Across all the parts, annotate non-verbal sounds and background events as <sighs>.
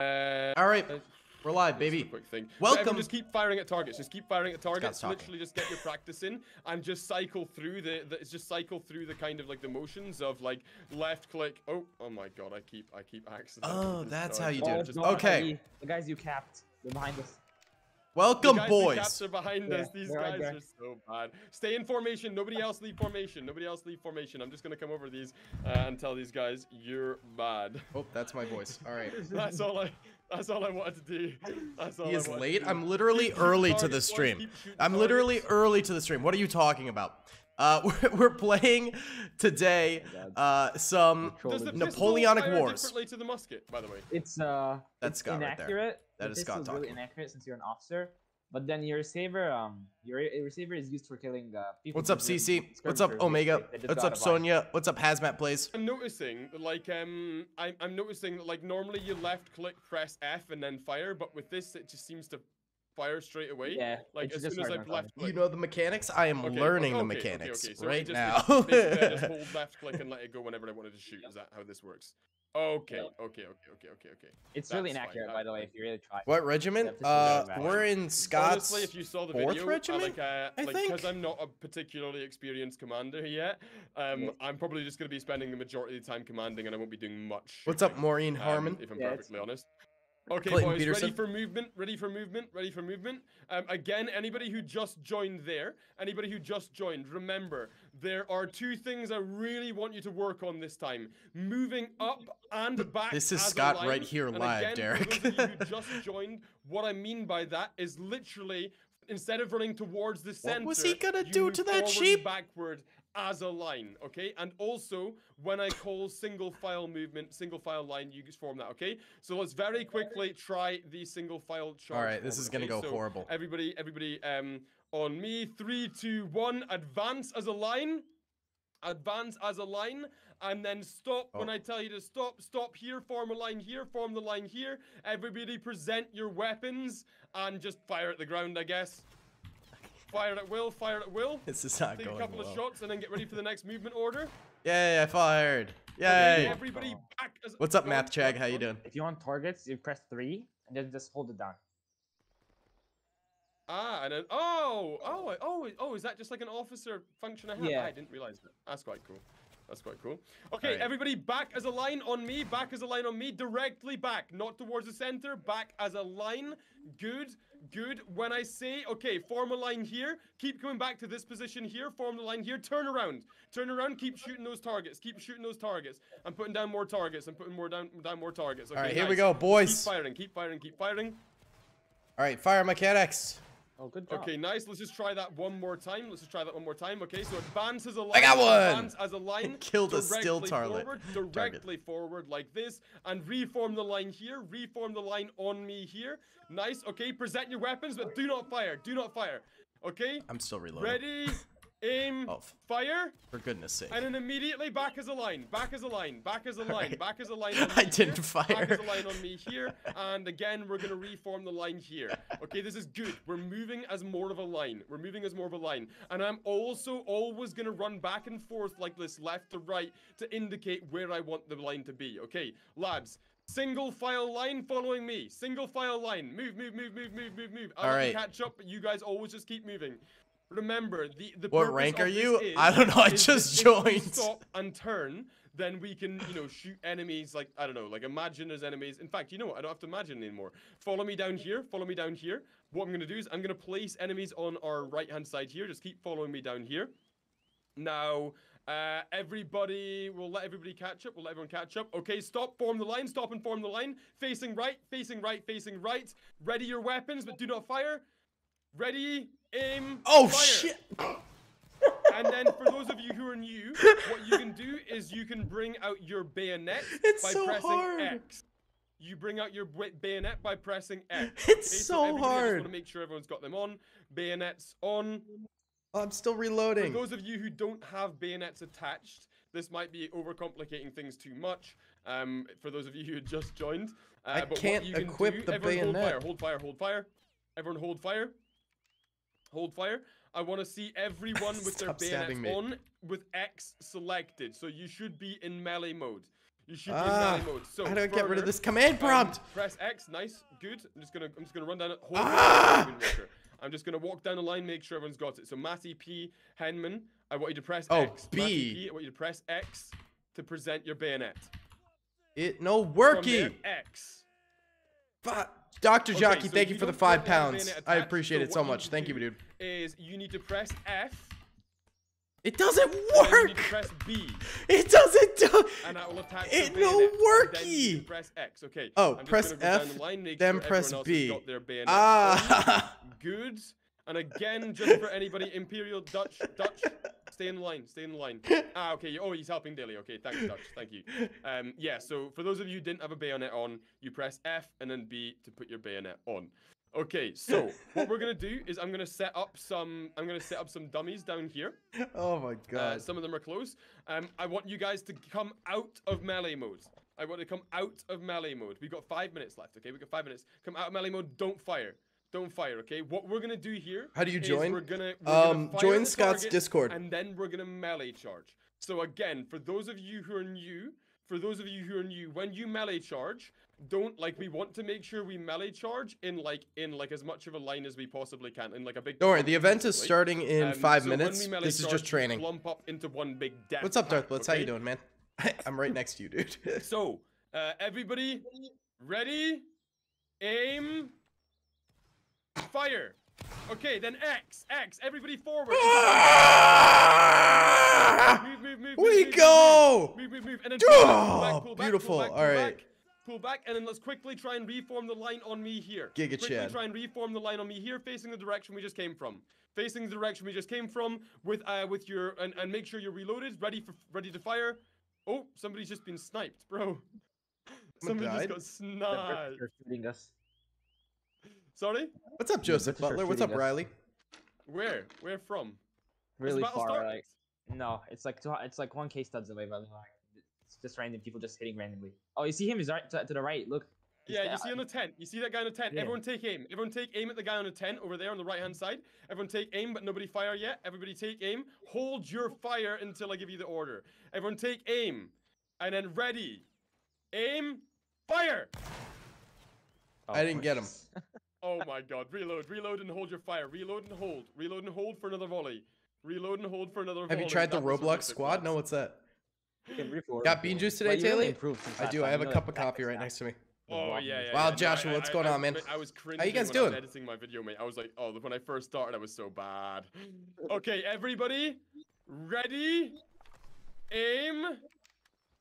Uh, All right, we're live, baby. quick thing. Welcome. just keep firing at targets. Just keep firing at targets. Literally, just get your practice in and just cycle through the, the. It's just cycle through the kind of like the motions of like left click. Oh, oh my god! I keep, I keep accidentally. Oh, that's how you do it. Just- Okay. The guys you capped. They're behind us. Welcome, the guys boys. We capture behind Yeah, us. These they're right guys are so bad. Stay in formation. Nobody else leave formation. Nobody else leave formation. I'm just gonna come over these uh, and tell these guys you're bad. Oh, that's my voice. <laughs> All right. That's all I. That's all I wanted to do. That's all He is wanted late. I'm literally Keep early to the stream. I'm literally targets. early to the stream. What are you talking about? Uh, <laughs> we're, we're playing today uh, some Troll Does the pistol Napoleonic fire Wars. differently to the musket, by the way? It's uh. That's it's Scott right there. Inaccurate. That The is Scott pistol's really inaccurate since you're an officer. But then your receiver, um, your your receiver is used for killing uh, people. What's up, CC? What's up, Omega? basically. They just What's got up, a vibe. Sonia? What's up, Hazmat Plays? I'm noticing, like, um, I'm, I'm noticing that, like, normally you left click, press F, and then fire, but with this, it just seems to fire straight away. Yeah. Like, it's as just soon as I hard left You know the mechanics? I am Okay, learning okay, the mechanics okay, so right just- now. it- basically, I just <laughs> hold left click and let it go whenever I wanted to shoot. Is that how this works? Okay, okay, okay, okay, okay, okay. It's really That's fine, inaccurate, that- by the way, if you really try. what regiment? Uh, we're in Scott's. Honestly, if you saw the fourth video, regiment, I, like, uh, I like, think? because I'm not a particularly experienced commander yet, um, Yeah. I'm probably just going to be spending the majority of the time commanding, and I won't be doing much. What's up, shooting, Maureen um, Harmon? if I'm Yeah, perfectly honest. Okay, Clayton boys, Peterson. ready for movement? Ready for movement? Ready for movement? Um, again, anybody who just joined there, anybody who just joined, remember there are two things I really want you to work on this time: moving up and back. This is Scott right here And live, again, Derek. For those of you who <laughs> just joined, what I mean by that is literally instead of running towards the center, What was he gonna do to that sheep? Backward as a line, okay? And also, when I call single file movement, single file line, you just form that, okay? So let's very quickly try the single file charge. All right, this is gonna okay? go So horrible. Everybody, everybody, um, on me, three, two, one, advance as a line. Advance as a line, and then stop when Oh. I tell you to stop. Stop here, form a line here, form the line here. Everybody present your weapons and just fire at the ground, I guess. Fire at will, fire at will. This is not Take a couple well. of shots and then get ready for the next movement order. Yay, I fired. Okay, Yay. everybody back as What's up, go Math Chag? How you doing? If you want targets, you press three and then just hold it down. Ah, and then oh, oh, oh, oh, is that just like an officer function I have? Yeah. I didn't realize that. That's quite cool. That's quite cool. Okay, Alright. everybody back as a line on me, back as a line on me, directly back, not towards the center, back as a line. Good, good. When I say, okay, form a line here, keep coming back to this position here, form the line here, turn around. Turn around, keep shooting those targets, keep shooting those targets. I'm putting down more targets, I'm putting more down, down more targets. Okay, All right, here we go, boys. Keep firing, keep firing, keep firing. All right, fire mechanics. Oh, good job. Okay, nice. Let's just try that one more time. Let's just try that one more time. Okay, so advance as a line. I got one! Advance as a line. <laughs> Killed a still directly target- Forward, target. directly forward like this, and reform the line here. Reform the line on me here. Nice. Okay, present your weapons, but do not fire. Do not fire. Okay. I'm still reloading. Ready. <laughs> Aim. Oh, Fire. for goodness sake. And then immediately back as a line, back as a line, back as a line, Alright. back as a line. <laughs> I didn't here, fire. Back as a line on me here, and again we're gonna reform the line here. Okay, this is good. We're moving as more of a line. We're moving as more of a line, and I'm also always gonna run back and forth like this, left to right, to indicate where I want the line to be. Okay, lads. Single file line following me. Single file line. Move, move, move, move, move, move, move. I'll Alright. catch up, but you guys always just keep moving. Remember, the the What rank are you? <laughs> is- I don't know, I just joined. Stop and turn, then we can, you know, shoot enemies like I don't know, like imagine as enemies. In fact, you know what? I don't have to imagine anymore. Follow me down here. Follow me down here. What I'm gonna do is I'm gonna place enemies on our right hand side here. Just keep following me down here. Now, uh, everybody, we'll let everybody catch up. We'll let everyone catch up. Okay, stop, form the line, stop and form the line. Facing right, facing right, facing right. Ready your weapons, but do not fire. Ready, aim, Oh fire. shit! And then for those of you who are new, what you can do is you can bring out your bayonet <laughs> It's by so pressing hard. X. You bring out your bayonet by pressing X. It's okay? so hard. I just want to make sure everyone's got them on. Bayonets on. Oh, I'm still reloading. For those of you who don't have bayonets attached, this might be overcomplicating things too much. Um, for those of you who just joined, uh, I but can't you can equip do, the everyone bayonet. Hold fire, hold fire, hold fire. Everyone hold fire. Hold fire. I want to see everyone with their bayonets on with X selected. So you should be in melee mode. You should be in Ah, melee mode. So How do I get rid of this command um, prompt? press X. Nice. Good. I'm just gonna I'm just gonna run down it. Hold Ah! I'm just gonna walk down the line, make sure everyone's got it. So Matty P Henman, I want you to press Oh, X. B. Matty P, I want you to press X to present your bayonet. It no worky. there, X. Fu- Dr. Okay, Jockey, so thank you you for the five pounds. I appreciate so it so much. Thank you, dude. Is you need to press F. It doesn't you work. need to press B. It doesn't do. and that will attach It no you worky. press X. Okay. Oh, I'm press gonna go down F, the line, then sure press B. Ah. <laughs> Good. And again, just for anybody, Imperial Dutch, Dutch, stay in line, stay in line. Ah, okay. Oh, he's helping Daley. Okay, thanks, Dutch. Thank you. Um, yeah. So for those of you who didn't have a bayonet on, you press F and then B to put your bayonet on. Okay, so what we're gonna do is I'm gonna set up some I'm gonna set up some dummies down here. oh my Uh, god. some of them are close. Um, I want you guys to come out of melee mode. I want to come out of melee mode. We've got five minutes left, okay? We've got five minutes. Come out of melee mode. Don't fire. Don't fire, okay? What we're gonna do here? How do you join? We're gonna, we're gonna Um, join Scott's Discord. and then we're gonna melee charge. So again, for those of you who are new, for those of you who are new, when you melee charge, don't like we want to make sure we melee charge in like in like as much of a line as we possibly can in like a big. Don't worry, the event is starting in Um, five so minutes. This is charge, just we training. Clump up into one big death What's up, Darth Blitz? How you doing, man? <laughs> I'm right next to you, dude. So, uh, everybody, ready? Aim. Fire. Okay, then X, X. Everybody forward. Move, move, move. we move, move, go! Move, move, move, and then pull back, pull back, pull back, beautiful. Pull back, pull All right. Back, pull back, and then let's quickly try and reform the line on me here. Giga quickly Chad. try and reform the line on me here, facing the direction we just came from. Facing the direction we just came from, with uh, with your and, and make sure you're reloaded, ready for ready to fire. Oh, somebody's just been sniped, bro. Somebody just got sniped. Brits are shooting us. Sorry? What's up, Joseph British Butler? What's up, us. Riley? Where? Where from? Really far. started? Like no, it's like two, it's like one K studs away, but like it's just random people just hitting randomly. Oh, you see him? He's right to, to the right. Look. He's Yeah, you see on the tent. You see that guy on the tent. Yeah. Everyone take aim. Everyone take aim at the guy on the tent over there on the right hand side. Everyone take aim, but nobody fire yet. Everybody take aim. Hold your fire until I give you the order. Everyone take aim. And then ready. Aim. Fire. Oh, I didn't get him. <laughs> course. Oh my god. Reload. Reload and hold your fire. Reload and hold. Reload and hold for another volley. Reload and hold for another volley. Have you tried the That was Roblox squad? lads. No, what's that? Can. Got bean juice today, But really Taylor? I do. I have a cup of coffee right next to me. Oh yeah, yeah. Wow, yeah, no, Joshua, I- what's I- going I on, man? I was cringing How you guys when I was doing? editing my video, mate. I was like, oh, when I first started, I was so bad. Okay, everybody, ready, aim,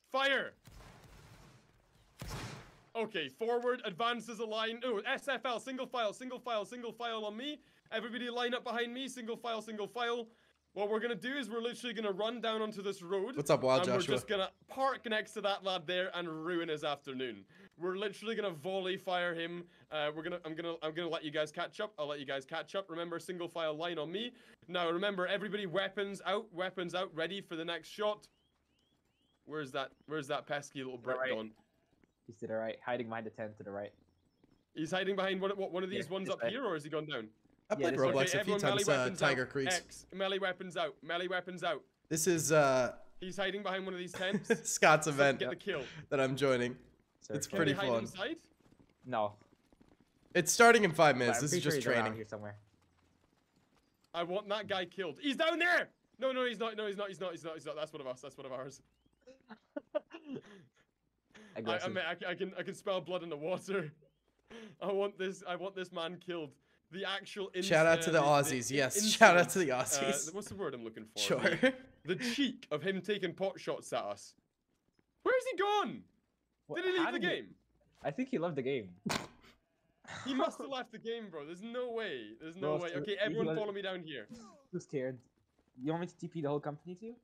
fire. Okay, forward, advances a line. Oh, SFL, single file, single file, single file on me. Everybody line up behind me, single file, single file. What we're gonna do is we're literally gonna run down onto this road. What's up, Wild and Joshua? we're just gonna park next to that lad there and ruin his afternoon. We're literally gonna volley fire him. Uh, we're gonna, I'm gonna, I'm gonna let you guys catch up. I'll let you guys catch up. Remember, single file line on me. Now, remember, everybody, weapons out, weapons out, ready for the next shot. Where's that? Where's that pesky little brick right. gone? He's to the right, hiding behind the tent to the right. He's hiding behind one, what, one of these Yeah, ones up way. here, or has he gone down? I Yeah, played this- Roblox okay, a few times. Uh, Tiger out. Creeks. X, melee weapons out. Melee weapons out. This is uh, He's hiding behind one of these tents. <laughs> Scott's event Get the kill. that I'm joining. It's Search. pretty Can we hide fun. inside? No. It's starting in five minutes. This is pretty sure just training. here somewhere. I want that guy killed. He's down there. No, no, he's not. No, he's not. He's not. He's not. He's not. That's one of us. That's one of ours. <laughs> I, I, mean, I, can- I can. I can smell blood in the water. <laughs> I want this. I want this man killed. The actual. Shout out to uh, the Aussies. i- Yes, shout out to the insolence, uh, Aussies. what's the word I'm looking for? Sure. The, the cheek of him taking pot shots at us. Where's he gone? What- Did he leave the game? I think he left the game. He must have left the game, bro. There's no way. There's no Bro, way. Okay, everyone follow me down here. Too scared. You want me to TP the whole company to you?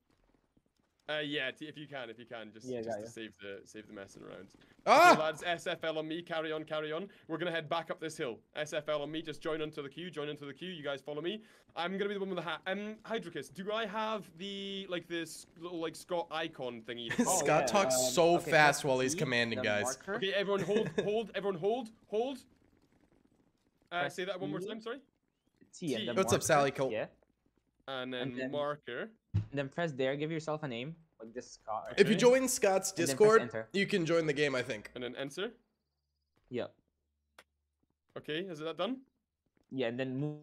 Uh, yeah, t- if you can, if you can, just, Yeah, just got to ya. save the save the messing around. Ah! Okay, lads, SFL on me. Carry on, carry on. We're gonna head back up this hill. SFL on me. Just join onto the queue. Join onto the queue. You guys follow me. I'm gonna be the one with the hat. Um, Hydrocus, do I have the like this little like Scott icon thingy? <laughs> Oh, Scott yeah, talks um, so okay, fast while he's commanding, guys. marker. okay, everyone hold, <laughs> hold. Everyone hold, hold. Uh, say that one more time. Sorry. T and T. then What's up, Sally Cole? Yeah. And then, then- marker. And then press there. Give yourself a name. Like this is Scott. Right? If you join Scott's And then press Discord, you can join the game. I think. And then enter. Yep. Okay, is that done? Yeah, and then move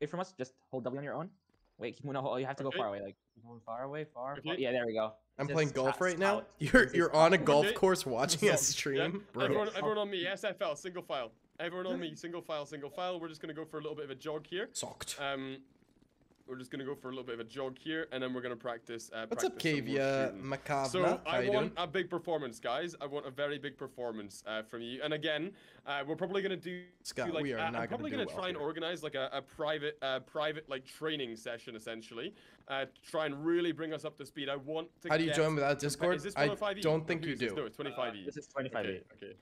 away from us. Just hold W on your own. Wait, keep moving. Oh, you have to go Okay. far away. Like moving far away, far. far. Yeah, there we go. I'm Just playing golf scout- right now. scout. You're you're on a golf Okay. course watching a Yeah, stream, bro. Everyone, everyone on me. SFL, single file. Everyone on me, single file, single file. We're just gonna go for a little bit of a jog here. Socked. Um, we're just gonna go for a little bit of a jog here, and then we're gonna practice. Uh, What's up, practice some more Kavia shooting. Makavna? So How I you want doing? a big performance, guys. I want a very big performance uh, from you. And again, uh, we're probably gonna do. Scott, do, like, we are uh, not I'm gonna probably do gonna well try and here. organize like a, a private, uh, private like training session essentially. Uh, try and really bring us up to speed. I want to. How do you get join without compa- Discord? Is this I 105E? don't think you do. No, it's 25E. This is 25 Okay, okay.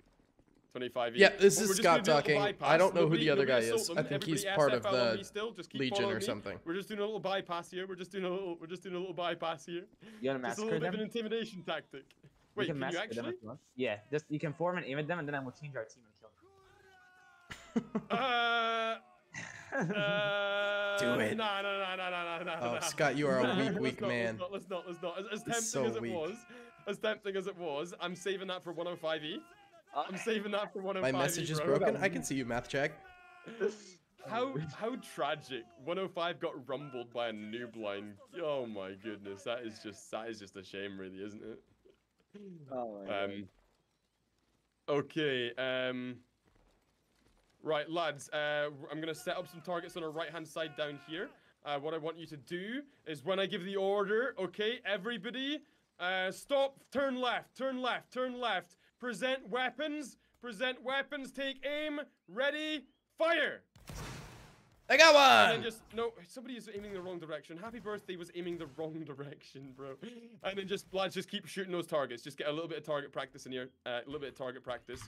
25 Yeah, this is Scott gonna do a little talking. I don't know who Nobody- the other guy is. I think he's part of the me still. Just keep Legion following or me. something. We're just doing a little bypass here. We're just doing a little. We're just doing a little bypass here. You wanna Just a little bit of an intimidation tactic. You Wait, can can you them actually? you. Yeah, just you can form and aim at them, and then I will change our team and kill them. Uh. <laughs> Uh, Do it. Nah, nah, nah, nah, nah, nah, nah. Oh. Scott, you are a <laughs> weak, weak not, man. Let's not. Let's not. Let's not. As, as tempting so as it weak. was, as tempting as it was, I'm saving that for 105e. I'm saving that for 105e. My message is bro. broken. I can see you, math check. <laughs> How how tragic! 105 got rumbled by a noob line. Oh my goodness, that is just that is just a shame, really, isn't it? Oh my Um. Okay. Um. Right, lads. Uh, w- I'm gonna set up some targets on our right-hand side down here. Uh, what I want you to do is when I give the order, okay, everybody, uh, stop, turn left, turn left, turn left. Present weapons. Present weapons. Take aim. Ready. Fire. I got one. And then just no, somebody is aiming the wrong direction. Happy birthday was aiming the wrong <laughs> direction, bro. And then just lads, just keep shooting those targets. Just get a little bit of target practice in here. Uh, a little bit of target practice.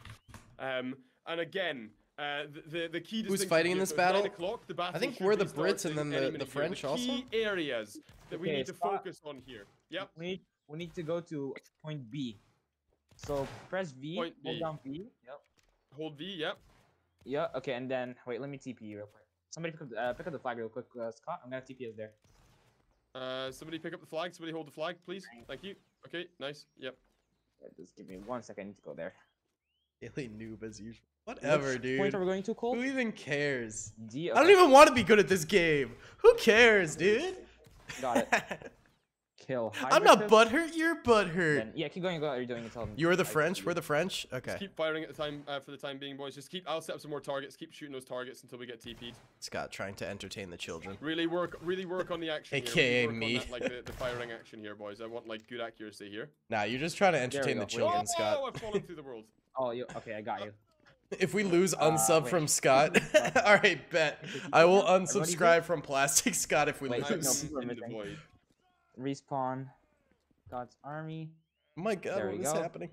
Um, and again, uh, the the, the key. Who's fighting in this so it's nine battle? o'clock, the battle I think we're the Brits and then any the- minute the here. French also? key areas that we need to spot- focus on here. Yep. We need we need to go to point B. So press V, Point hold B. down V. Yep. Hold V. Yep. Yeah. Okay, and then wait, let me TP you real quick. Somebody pick up the, uh, pick up the flag real quick, uh, Scott. I'm gonna TP us there. Uh, somebody pick up the flag. Somebody hold the flag, please. Thank you. Okay. Nice. Yep. Yeah, just give me one second. I need to go there. Daley noob as usual. Whatever, Which dude. Point are we going to, Cole? Who even cares? I don't even want to be good at this game. Who cares, dude? Got it. <laughs> Kill. I'm not butthurt. You're butthurt. Then, yeah, keep going. Go. You're doing it. Tell them. You're the I- French. We're the French. Okay. Just keep firing at the time uh, for the time being, boys. Just keep. I'll set up some more targets. Keep shooting those targets until we get TP'd. Scott trying to entertain the children. Really work. Really work on the action. here. AKA Really me. that, like the, the firing action here, boys. I want like good accuracy here. Nah, you're just trying to entertain the go. Wait. children, oh, Scott. I've fallen through the world. Oh, you. Okay, I got you. If we lose Uh, unsub wait. from Scott, all right, bet. I will unsubscribe from Plastic Scott if we Wait, I'm no, Respawn. God's army. My God, There what we is go. happening?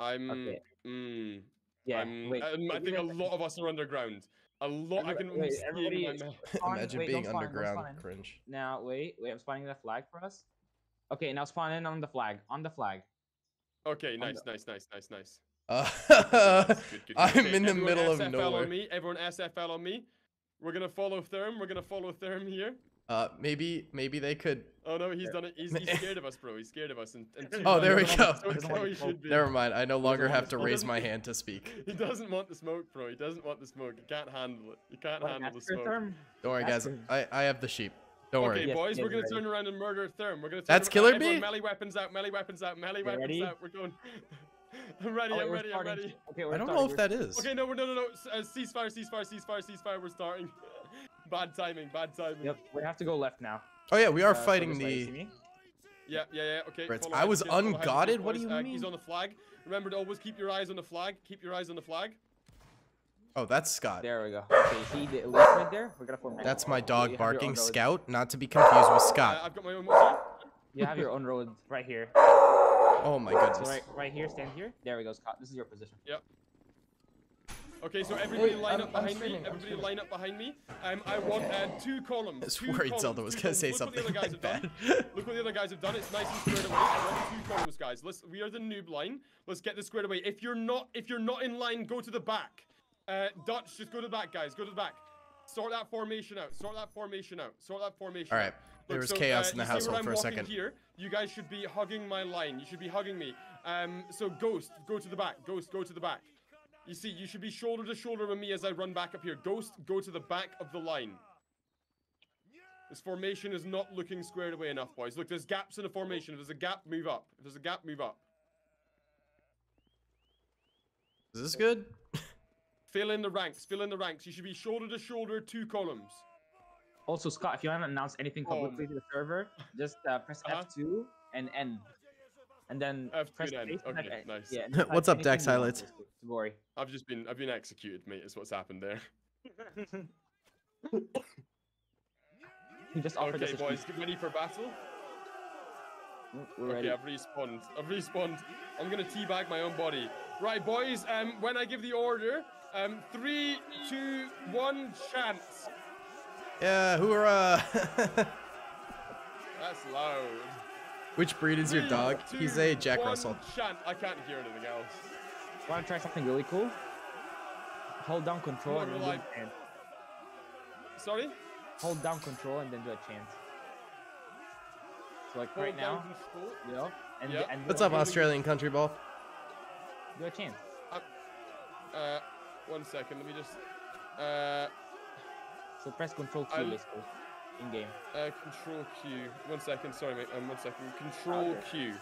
I'm. Okay. Mm, Yeah. I'm, wait. I'm- I wait, think a lot of us are underground. A lot. I can wait, see it in everybody my mouth. spawn- <laughs> Imagine wait, being spawn, underground. spawn. Cringe. Now wait, wait. I'm spawning the flag for us. Okay, now spawn in on the flag. On the flag. Okay, On nice, the- nice, nice, nice, nice. Uh, Good, good, good, good. <laughs> I'm Okay, in the everyone middle of nowhere. On me. Everyone SFL on me. We're gonna follow Therm. We're gonna follow Therm here. Uh, maybe, maybe they could. Oh no, he's done it. He's, he's scared of us, bro. He's scared of us. And, and <laughs> Oh, there we go. want- So it's doesn't how want he to smoke. should be. Never mind. I no longer have to to raise my hand to speak. <laughs> He doesn't want the smoke, bro. He doesn't want the smoke. He can't handle it. He can't What, handle the smoke. term? Don't worry, guys. I, I have the sheep. Don't okay, worry. Okay, boys, yes, we're gonna ready. turn around and murder Therm. We're gonna. Turn That's Killer Bee? Melee weapons out. Melee weapons out. Melee You weapons ready? out. We're going. <laughs> I'm ready. Oh, I'm we're ready. I'm ready. Okay, we're I don't starting. know if We're- that is. Okay, no, we're no, no, no. S- Uh, ceasefire, ceasefire, ceasefire, ceasefire. We're starting. <laughs> bad timing. Bad timing. Yep, we have to go left now. Oh yeah, we are Uh, fighting this way, you the. Yeah, yeah, yeah. Okay. Brits, I was kids, unguarded? What do boys. you uh, He's on the flag. Remember to always keep your eyes on the flag. Keep your eyes on the flag. Oh, that's Scott. There we go. Okay, see the elite right there? We're gonna form. That's my dog have your barking. Scout, not to be confused with Uh, Scott. I've got my own motor. You have your own road right here. Oh my So goodness. right, right here, stand here. There we go, Scott. This is your position. Okay, so everybody Hey, line I'm- up behind me. Everybody line up behind me. Um, I want uh, two columns. I was two worried columns, Zelda was gonna say. Look what the something other guys like <laughs> have that. done. Look what the other guys have done. It's nice and squared away. I want two columns, guys. Let's. We are the noob line. Let's get this squared away. If you're not, if you're not in line, go to the back. Uh, Dutch, just go to the back, guys. Go to the back. Sort that formation out. Sort that formation out. Sort that formation. All out. right. There was so, chaos uh, in the you see where household for a second. Here, you guys should be hugging my line. You should be hugging me. Um, so Ghost, go to the back. Ghost, go to the back. You see, you should be shoulder to shoulder with me as I run back up here. Ghost, go to the back of the line. This formation is not looking squared away enough, boys. Look, there's gaps in the formation. If there's a gap, move up. If there's a gap, move up. Is this good? <laughs> Fill in the ranks. Fill in the ranks. You should be shoulder to shoulder, two columns. Also, Scott, if you want to announce anything publicly to the server, just uh, press Uh-huh. F2 and N. And then F2 press and N. space Okay, type- nice. Yeah, <laughs> What's up, Dex anything you want, highlights? basically, To worry. I've just been, I've been executed, mate. Is what's happened there. <laughs> You just offered us Okay, a boys, get ready for battle. We're Okay, ready. I've respawned. I've respawned. I'm gonna teabag my own body. Right, boys. Um, when I give the order, um, three, two, one, chance. Yeah, hoorah! <laughs> That's loud. Which breed is your Three, dog? He's a Jack one, Russell. Chant. I can't hear anything else. Want to try something really cool? Hold down control Not and then do a chant. Sorry. Hold down control and then do a chant. So like Hold right now, control. yeah. And, Yeah. and What's up, Australian country ball? Do a chant. Uh, one second. Let me just. Uh, So press control Q I'll- basically in game. uh, control Q. One second. Sorry, mate. Um, one second. Control Okay. Q.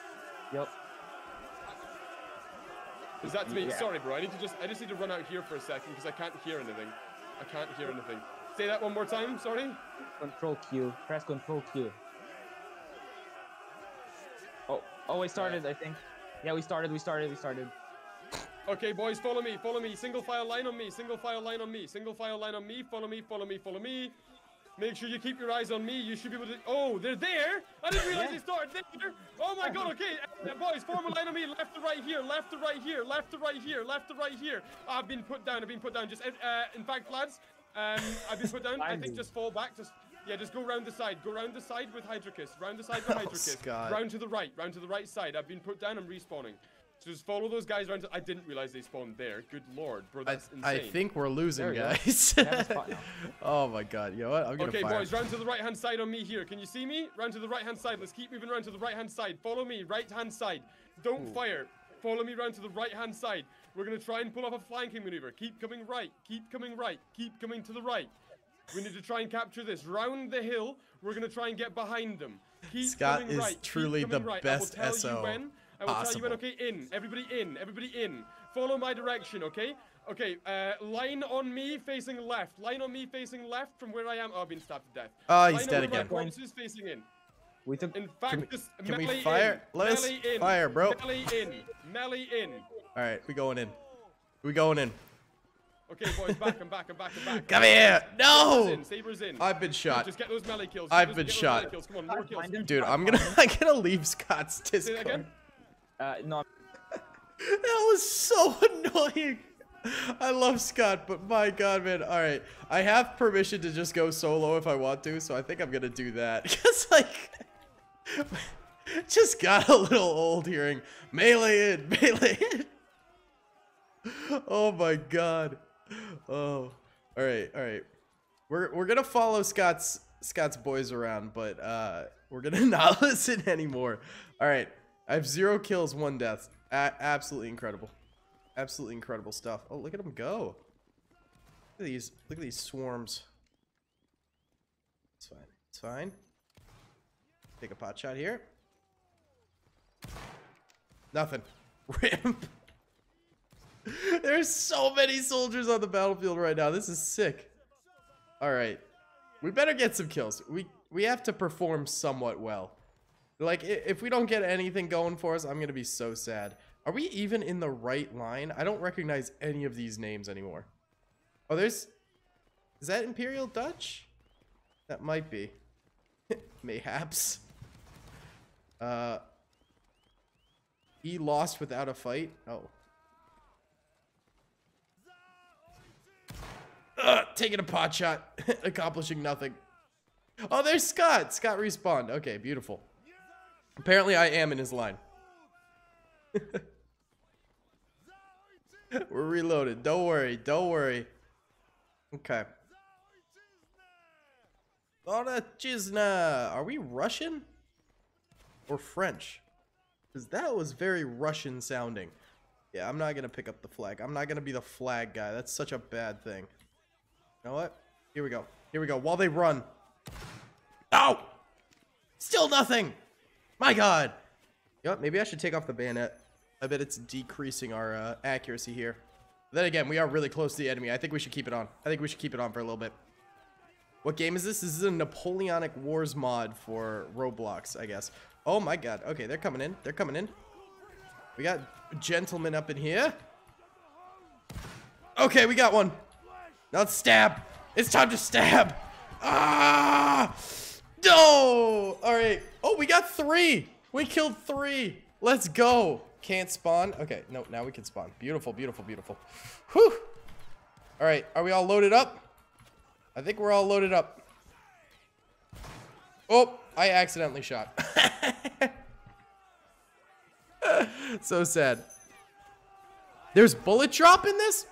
Yep. Is that to me? Yeah. Sorry, bro. I need to just. I just need to run out here for a second because I can't hear anything. I can't hear anything. Say that one more time. Sorry. Control Q. Press control Q. Oh, oh, we started. I think. Yeah, we started. We started. We started. Okay, boys, follow me. Follow me. Single file line on me. Single file line on me. Single file line on me. Follow me. Follow me. Follow me. Make sure you keep your eyes on me. You should be able to. Oh, they're there. I didn't realize Yeah. they started there. Oh my god. Okay, uh, boys, form a line on me. Left to right here. Left to right here. Left to right here. Left to right here. I've been put down. I've been put down. Just, uh, in fact, lads, um, I've been put down. I think just fall back. Just. Yeah, just go round the side. Go round the side with Hydrocus. Round the side with <laughs> Oh, Hydrocus. Scott. round to the right. Round to the right side. I've been put down. I'm respawning. So just follow those guys around. I didn't realize they spawned there. Good lord, bro, I, that's I insane. think we're losing, we guys. We have a spot now. <laughs> oh my god, you know what? I'm gonna Okay, fire. boys, round to the right hand side on me here. Can you see me? Round to the right hand side. Let's keep moving around to the right hand side. Follow me, right hand side. Don't fire. Follow me round to the right hand side. We're gonna try and pull off a flanking maneuver. Keep coming right. Keep coming right. Keep coming to the right. We need to try and capture this. Round the hill. We're gonna try and get behind them. Keep Scott coming is right. keep truly coming the right. best I will tell SO you when. I will tell you when. Okay, in. Everybody in. Everybody in. Follow my direction. Okay. Okay. Uh, line on me facing left. Line on me facing left from where I am. Oh, I've been stabbed to death. Oh, he's Line dead on my again. corpses facing in. We took. In fact, we- just can we fire? In, Let us melee in, fire, bro. Melee in. Melee in. All right, we going in. We going in. Okay, boys, back. I'm back. I'm back. I'm back. Come here. Sabers No. in. Sabers in. I've been shot. Just get those melee kills. I've Just been shot. Kills. Come on, more kills. Dude, I'm gonna <laughs> I'm gonna leave Scott's Say Discord. that again. Uh, no, That was so <laughs> annoying. I love Scott, but my god, man. All right, I have permission to just go solo if I want to, so I think I'm gonna do that. <laughs> Cause like, <laughs> just got a little old hearing melee in, melee in. Oh my god. Oh, all right, all right. We're we're gonna follow Scott's Scott's boys around, but uh, we're gonna not listen anymore. All right, I have zero kills, one death. A- absolutely incredible, absolutely incredible stuff. Oh, look at them go! Look at these, look at these swarms. It's fine. It's fine. Take a pot shot here. Nothing. <laughs> Ramp. There's so many soldiers on the battlefield right now. This is sick. All right. We better get some kills. We we have to perform somewhat well. Like if we don't get anything going for us, I'm going to be so sad. Are we even in the right line? I don't recognize any of these names anymore. Oh, there's Is that Imperial Dutch? That might be. <laughs> Mayhaps. Uh he lost without a fight. Oh. Ugh, taking a pot shot, <laughs> accomplishing nothing. Oh, there's Scott. Scott respawned. Okay, beautiful. Apparently, I am in his line. <laughs> We're reloaded. Don't worry. Don't worry. Okay. Dorachizna. Are we Russian? Or French? Because that was very Russian sounding. Yeah, I'm not going to pick up the flag. I'm not going to be the flag guy. That's such a bad thing. You know what? Here we go. Here we go. While they run. Oh! Still nothing! My god! You? Maybe I should take off the bayonet. I bet it's decreasing our uh, accuracy here. Then again, we are really close to the enemy. I think we should keep it on. I think we should keep it on for a little bit. What game is this? This is a Napoleonic Wars mod for Roblox, I guess. Oh my god. Okay, they're coming in. They're coming in. We got gentlemen up in here. Okay, we got one. Now stab. It's time to stab. Ah! No! All right. Oh, we got three. We killed three. Let's go. Can't spawn. Okay, no, now we can spawn. Beautiful, beautiful, beautiful. Whew. All right, are we all loaded up? I think we're all loaded up. Oh, I accidentally shot. <laughs> so sad. There's bullet drop in this?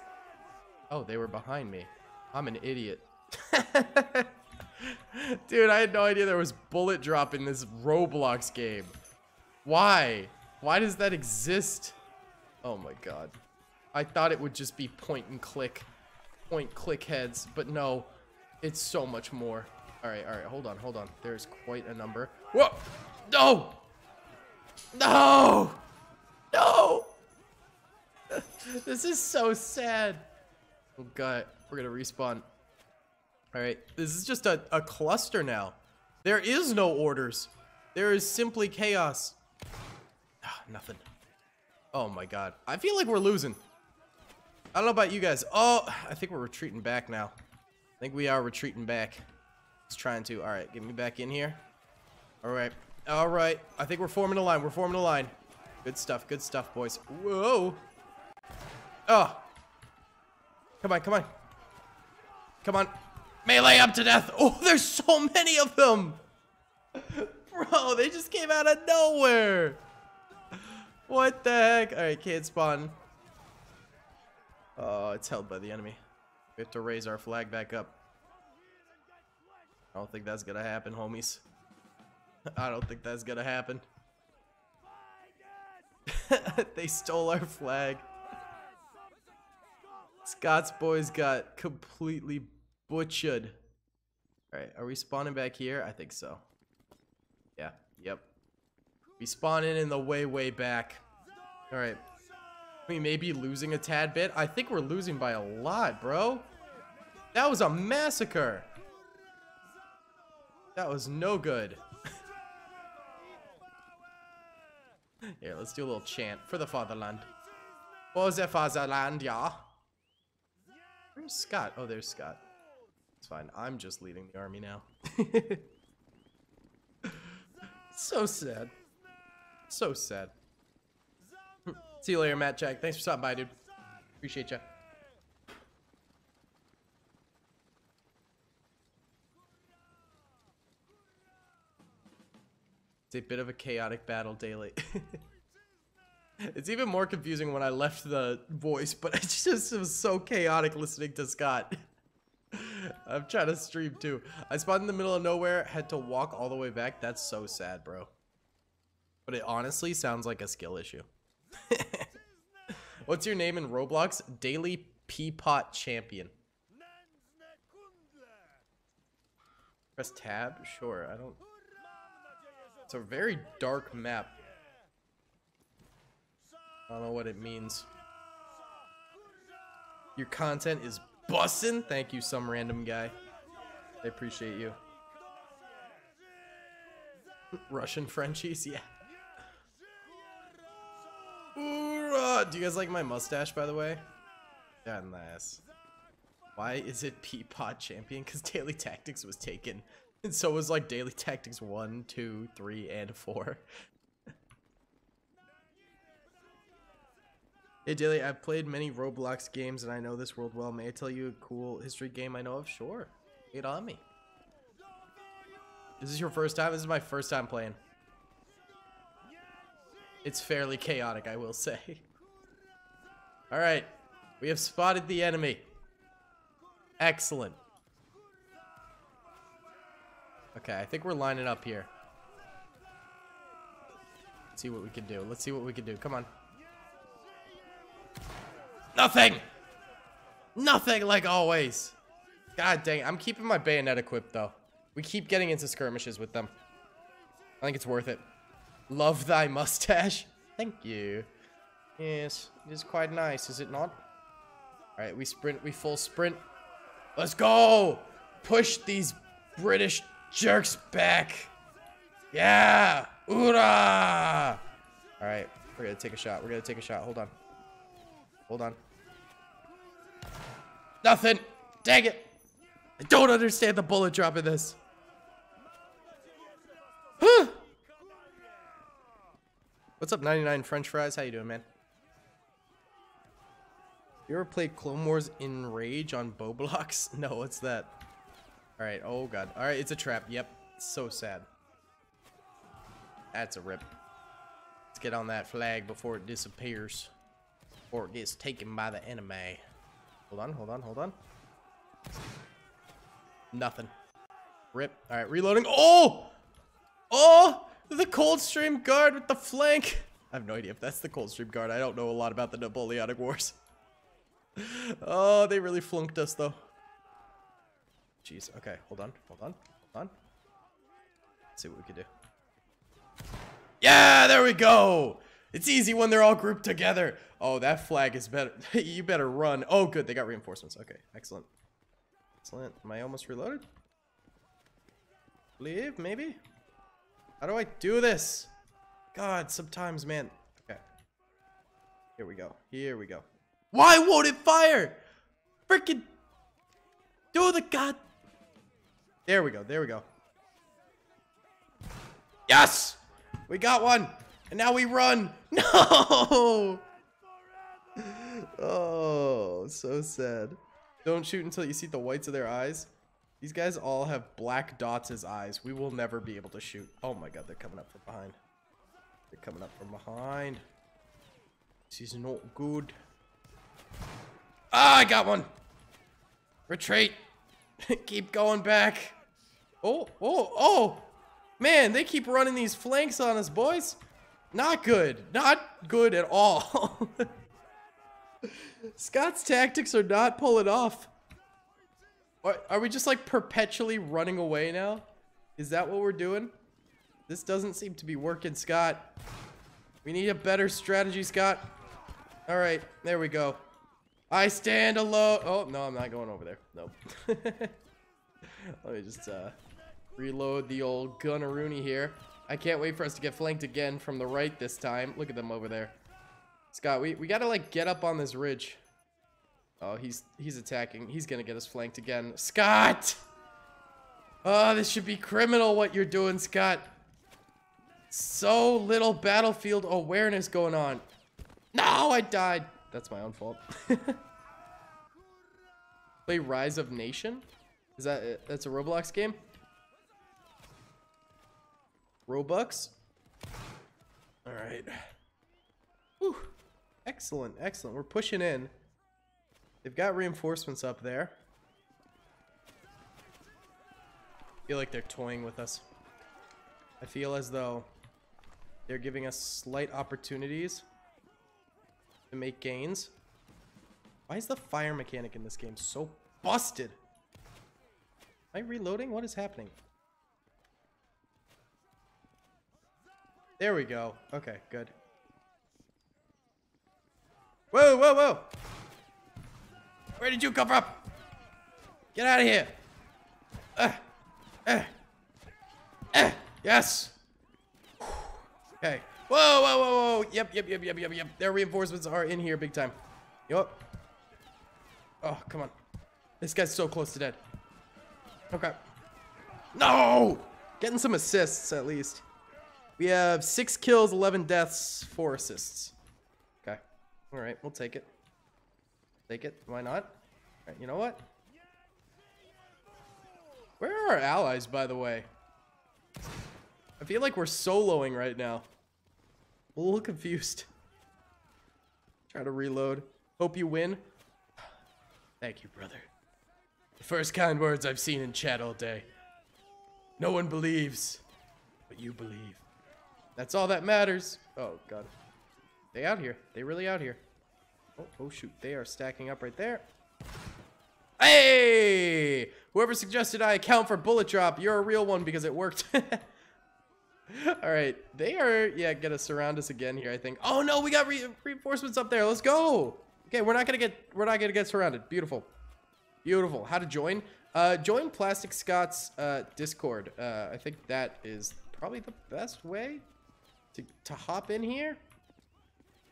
Oh, they were behind me. I'm an idiot. <laughs> Dude, I had no idea there was bullet drop in this Roblox game. Why? Why does that exist? Oh my god. I thought it would just be point and click. Point click heads, but no. It's so much more. Alright, alright, hold on, hold on. There's quite a number. Whoa! No! No! No! <laughs> this is so sad. Oh god, we're gonna respawn. Alright, this is just a, a cluster now. There is no orders. There is simply chaos. Ah, nothing. Oh my god. I feel like we're losing. I don't know about you guys. Oh, I think we're retreating back now. I think we are retreating back. It's trying to. Alright, get me back in here. Alright. Alright. I think we're forming a line. We're forming a line. Good stuff. Good stuff, boys. Whoa. Oh. Come on, come on. Come on. Melee up to death. Oh, <laughs> there's so many of them. Bro, they just came out of nowhere. What the heck? All right, can't spawn. Oh, it's held by the enemy. We have to raise our flag back up. I don't think that's gonna happen, homies. I don't think that's gonna happen. <laughs> they stole our flag. Scott's boys got completely butchered. Alright, are we spawning back here? I think so. Yeah, yep. We spawn in in the way, way back. Alright. We may be losing a tad bit. I think we're losing by a lot, bro. That was a massacre. That was no good. <laughs> Here, let's do a little chant for the fatherland. For the fatherland, yeah. Where's Scott? Oh, there's Scott. Fine. I'm just leading the army now. <laughs> so sad. So sad. <laughs> See you later, Matt Jack. Thanks for stopping by, dude. Appreciate you. It's a bit of a chaotic battle Daley. <laughs> it's even more confusing when I left the voice, but it just was so chaotic listening to Scott. <laughs> I'm trying to stream too. I spawned in the middle of nowhere, had to walk all the way back. That's so sad, bro. But it honestly sounds like a skill issue. <laughs> What's your name in Roblox? Daily Peapot Champion. Press tab? Sure, I don't... It's a very dark map. I don't know what it means. Your content is bussin'. Thank you, some random guy. I appreciate you. <laughs> Russian Frenchies? Yeah. Hoorah! Do you guys like my mustache, by the way? Yeah, nice. Why is it Peapot Champion? Because Daley Tactics was taken. <laughs> And so was like Daley Tactics 1, 2, 3, and 4. Hey Daley, I've played many Roblox games and I know this world well. May I tell you a cool history game I know of? Sure. Get on me. This is this your first time? This is my first time playing. It's fairly chaotic, I will <laughs> say. Alright. We have spotted the enemy. Excellent. Okay, I think we're lining up here. Let's see what we can do. Let's see what we can do. Come on. Nothing! Nothing like always. God dang, I'm keeping my bayonet equipped though. We keep getting into skirmishes with them. I think it's worth it. Love thy mustache. Thank you. Yes, it is quite nice, is it not? Alright, we sprint, we full sprint. Let's go! Push these British jerks back. Yeah! Oorah! Alright, we're gonna take a shot. We're gonna take a shot. Hold on. Hold on. Nothing! Dang it! I don't understand the bullet drop in this. What's up, 99 French fries? How you doing, man? You ever played Clone Wars in Rage on Blocks? <laughs> No, what's that? Alright, oh god. Alright, it's a trap. Yep. So sad. That's a rip. Let's get on that flag before it disappears. Or it gets taken by the enemy. Hold on, hold on, hold on. Nothing. Rip. Alright, reloading. Oh! Oh! The Coldstream Guard with the flank. I have no idea if that's the Coldstream Guard. I don't know a lot about the Napoleonic Wars. <laughs> oh, they really flunked us, though. Jeez. Okay, hold on, hold on, hold on. Let's see what we can do. Yeah, there we go. It's easy when they're all grouped together. Oh, that flag is better. <laughs> you better run. Oh, good. They got reinforcements. Okay, excellent. Excellent. Am I almost reloaded? Leave, maybe? How do I do this? God, sometimes, man. Okay. Here we go. Here we go. Why won't it fire? Freaking do the god. There we go. There we go. Yes! We got one. And now we run. <laughs> No! Oh, so sad. Don't shoot until you see the whites of their eyes. These guys all have black dots as eyes. We will never be able to shoot. Oh my god, they're coming up from behind. They're coming up from behind. This is not good. Ah, I got one. Retreat. <laughs> keep going back. Oh, oh, oh. Man, they keep running these flanks on us, boys. Not good. Not good at all. <laughs> Scott's tactics are not pulling off. Are, are we just like perpetually running away now? Is that what we're doing? This doesn't seem to be working, Scott. We need a better strategy, Scott. All right, there we go. I stand alone. Oh, no, I'm not going over there. Nope. <laughs> Let me just uh, reload the old Gunnaroony here. I can't wait for us to get flanked again from the right this time. Look at them over there. Scott, we, we gotta like get up on this ridge. Oh, he's he's attacking. He's gonna get us flanked again. Scott! Oh, this should be criminal what you're doing, Scott. So little battlefield awareness going on. No, I died. That's my own fault. <laughs> Play Rise of Nation? Is that it? that's a Roblox game? Robux? Alright. Whew. Excellent, excellent. We're pushing in. They've got reinforcements up there. I feel like they're toying with us. I feel as though they're giving us slight opportunities to make gains. Why is the fire mechanic in this game so busted? Am I reloading? What is happening? There we go. Okay, good. Whoa, whoa, whoa! Where did you come from? Get out of here! Uh, uh, uh, yes! Okay. Whoa, whoa, whoa, whoa! Yep, yep, yep, yep, yep, yep. Their reinforcements are in here big time. Yup. Oh, come on. This guy's so close to dead. Okay. No! Getting some assists, at least. We have six kills, 11 deaths, four assists. Okay. All right, we'll take it. Take it. Why not? All right, you know what? Where are our allies, by the way? I feel like we're soloing right now. I'm a little confused. Try to reload. Hope you win. Thank you, brother. The first kind words I've seen in chat all day. No one believes, but you believe. That's all that matters. Oh, God. They out here. They really out here. Oh, oh, shoot. They are stacking up right there. Hey! Whoever suggested I account for bullet drop, you're a real one because it worked. <laughs> All right, they are, yeah, gonna surround us again here, I think. Oh no, we got re reinforcements up there. Let's go. Okay, we're not gonna get, we're not gonna get surrounded. Beautiful. Beautiful. How to join? Uh, join Plastic Scott's uh, Discord. Uh, I think that is probably the best way to, to hop in here.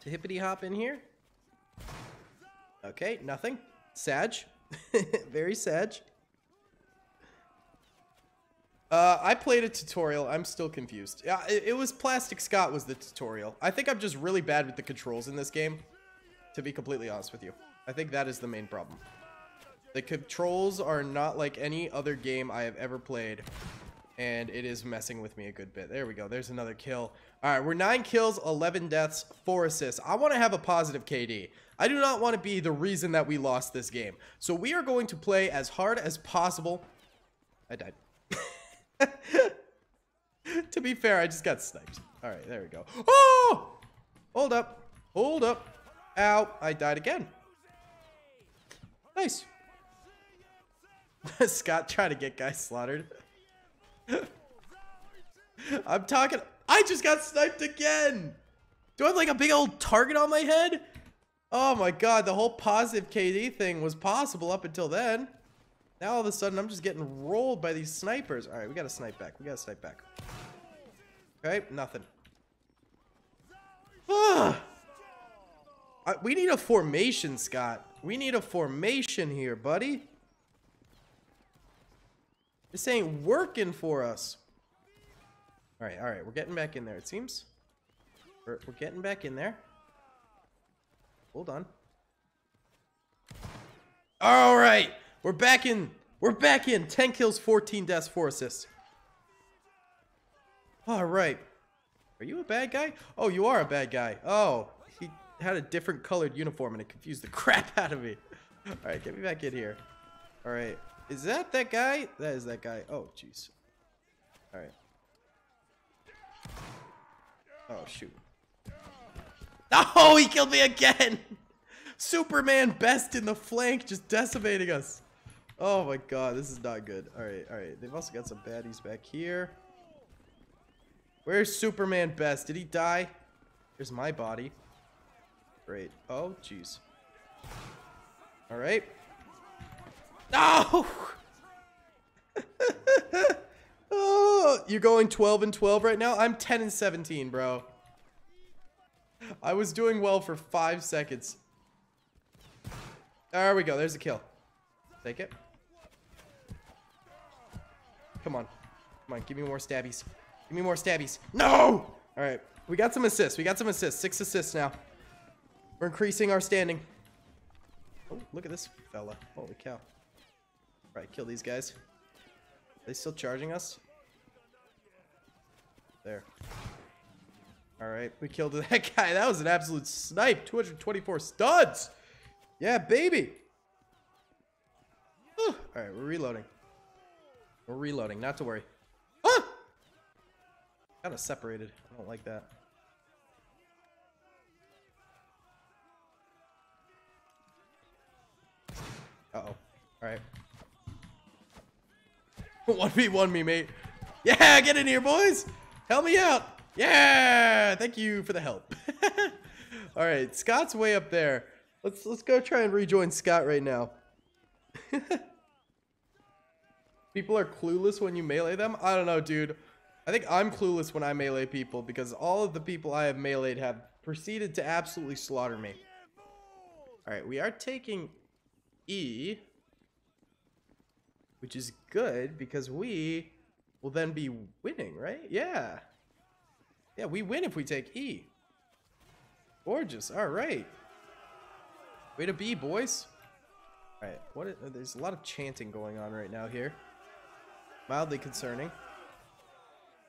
To hippity hop in here. Okay, nothing. Sag. <laughs> Very Sag. Uh, I played a tutorial. I'm still confused. Yeah, it, it, was Plastic Scott was the tutorial. I think I'm just really bad with the controls in this game, to be completely honest with you. I think that is the main problem. The controls are not like any other game I have ever played, and it is messing with me a good bit. There we go. There's another kill. All right, we're 9 kills, 11 deaths, 4 assists. I want to have a positive KD. I do not want to be the reason that we lost this game. So we are going to play as hard as possible. I died. <laughs> to be fair, I just got sniped. All right, there we go. Oh! Hold up. Hold up. Ow. I died again. Nice. <laughs> Scott trying to get guys slaughtered. <laughs> I'm talking. I just got sniped again. Do I have like a big old target on my head? Oh my god, the whole positive KD thing was possible up until then. Now all of a sudden I'm just getting rolled by these snipers. All right, we got to snipe back. We got to snipe back. Okay, nothing. Ah! <sighs> I, we need a formation, Scott. We need a formation here, buddy. This ain't working for us. All right, all right. We're getting back in there, it seems. We're, we're getting back in there. Hold on. All right. We're back in. We're back in. 10 kills, 14 deaths, 4 assists. All right. Are you a bad guy? Oh, you are a bad guy. Oh, he had a different colored uniform and it confused the <laughs> crap out of me. All right, get me back in here. All right. Is that that guy? That is that guy. Oh, jeez. All right. Oh, shoot. Oh, he killed me again. <laughs> Superman best in the flank, just decimating us. Oh my god, this is not good. Alright, alright. They've also got some baddies back here. Where's Superman Best? Did he die? Here's my body. Great. Oh, jeez. Alright. <laughs> No! <laughs> you're going 12 and 12 right now? I'm 10 and 17, bro. I was doing well for five seconds. There we go. There's a kill. Take it. Come on. Come on, give me more stabbies. Give me more stabbies. No! Alright, we got some assists. We got some assists. Six assists now. We're increasing our standing. Oh, look at this fella. Holy cow. Alright, kill these guys. Are they still charging us? There. Alright, we killed <laughs> that guy. That was an absolute snipe. 224 studs! Yeah, baby! Alright, we're reloading. We're reloading, not to worry. Ah! Kind of separated. I don't like that. Uh-oh. Alright. 1v1 <laughs> me, mate. Yeah, get in here, boys! Help me out! Yeah! Thank you for the help. <laughs> Alright, Scott's way up there. Let's let's go try and rejoin Scott right now. <laughs> people are clueless when you melee them? I don't know, dude. I think I'm clueless when I melee people because all of the people I have meleeed have proceeded to absolutely slaughter me. Alright, we are taking E. Which is good because we will then be winning, right? Yeah. Yeah, we win if we take E. Gorgeous. Alright. Way to be, boys. Alright, what? Is, there's a lot of chanting going on right now here. Mildly concerning.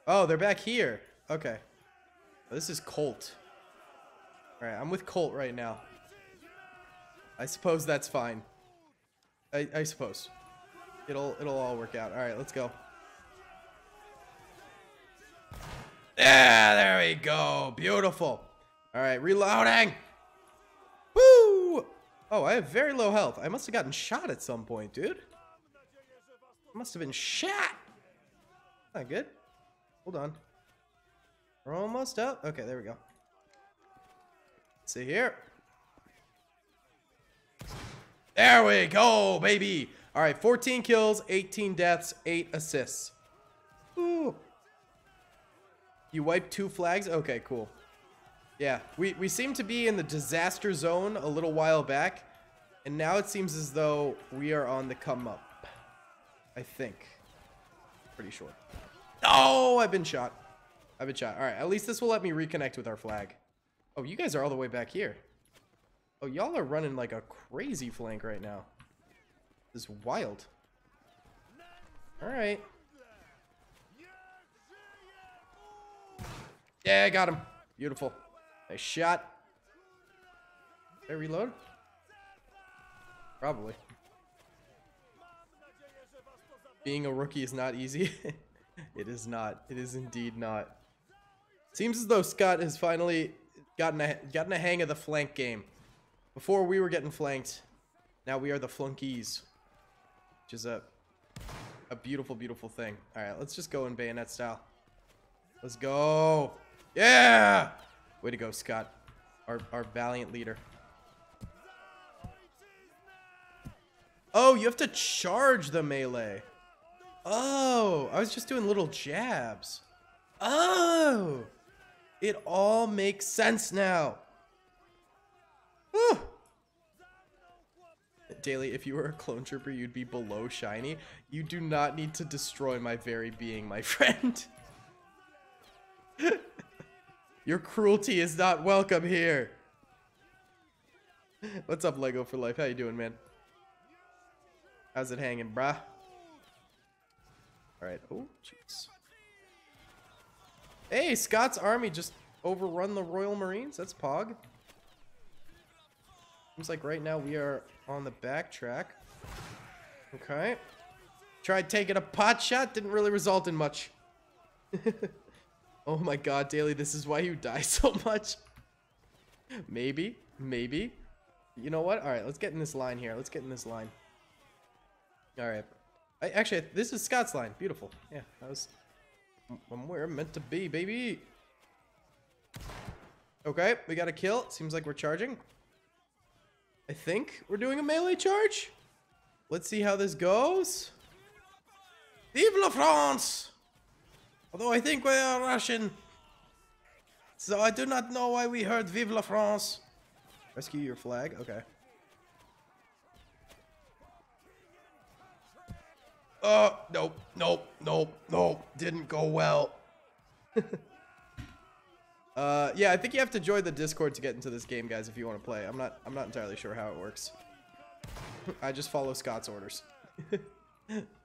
Oh, they're back here. Okay. This is Colt. Alright, I'm with Colt right now. I suppose that's fine. I, I suppose. It'll it'll all work out. Alright, let's go. Yeah, there we go. Beautiful. All right, reloading. Woo! Oh, I have very low health. I must have gotten shot at some point, dude. I must have been shot. Not good. Hold on. We're almost up. Okay, there we go. Let's see here. There we go, baby. All right, 14 kills, 18 deaths, 8 assists. Ooh. You wiped two flags? Okay, cool. Yeah, we, we seem to be in the disaster zone a little while back. And now it seems as though we are on the come up. I think. Pretty sure. Oh, I've been shot. I've been shot. All right, at least this will let me reconnect with our flag. Oh, you guys are all the way back here. Oh, y'all are running like a crazy flank right now. This is wild. All right. Yeah, I got him. Beautiful. Nice shot. Did I reload? Probably. Being a rookie is not easy. <laughs> it is not. It is indeed not. Seems as though Scott has finally gotten a, gotten a hang of the flank game. Before we were getting flanked, now we are the flunkies. Which is a, a beautiful, beautiful thing. Alright, let's just go in bayonet style. Let's go. Yeah! Way to go, Scott. Our, our valiant leader. Oh, you have to charge the melee. Oh, I was just doing little jabs. Oh, it all makes sense now. Whew. Daley, if you were a clone trooper, you'd be below shiny. You do not need to destroy my very being, my <laughs> friend. <laughs> Your cruelty is not welcome here. <laughs> What's up, Lego for life? How you doing, man? How's it hanging, brah? Alright. Oh, jeez. Hey, Scott's army just overrun the Royal Marines. That's Pog. Seems like right now we are on the backtrack. Okay. Tried taking a pot shot. Didn't really result in much. <laughs> oh my god, Daley, this is why you die <laughs> so much. maybe. Maybe. You know what? Alright, let's get in this line here. Let's get in this line. Alright. Actually, this is Scott's line. Beautiful. Yeah, that was when we're meant to be, baby. Okay, we got a kill. Seems like we're charging. I think we're doing a melee charge. Let's see how this goes. Vive la France! Although I think we are Russian. So I do not know why we heard Vive la France. Rescue your flag? Okay. Uh, nope, nope, nope, nope. Didn't go well. <laughs> uh, yeah, I think you have to join the Discord to get into this game, guys, if you want to play. I'm not, I'm not entirely sure how it works. <laughs> I just follow Scott's orders. <laughs>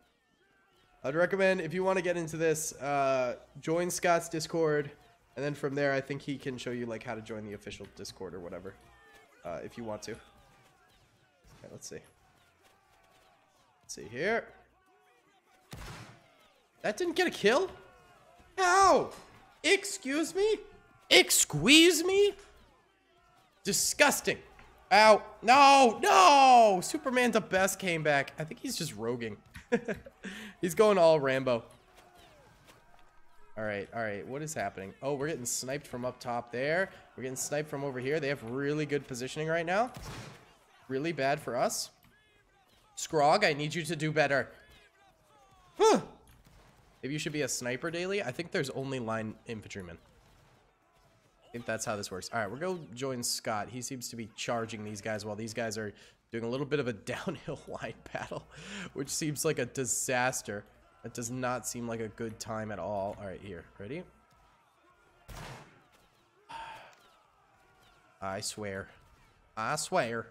I'd recommend, if you want to get into this, uh, join Scott's Discord, and then from there, I think he can show you, like, how to join the official Discord or whatever, uh, if you want to. Okay, let's see. Let's see here. That didn't get a kill? How? Excuse me? Excuse me? Disgusting. Ow. No, no! Superman the best came back. I think he's just roguing. <laughs> he's going all Rambo. All right, all right. What is happening? Oh, we're getting sniped from up top there. We're getting sniped from over here. They have really good positioning right now. Really bad for us. Scrog, I need you to do better. Huh. Maybe you should be a sniper Daley. I think there's only line infantrymen. I think that's how this works. All right, we're going to join Scott. He seems to be charging these guys while these guys are doing a little bit of a <laughs> downhill <laughs> line battle, which seems like a disaster. That does not seem like a good time at all. All right, here. Ready? <sighs> I swear. I swear.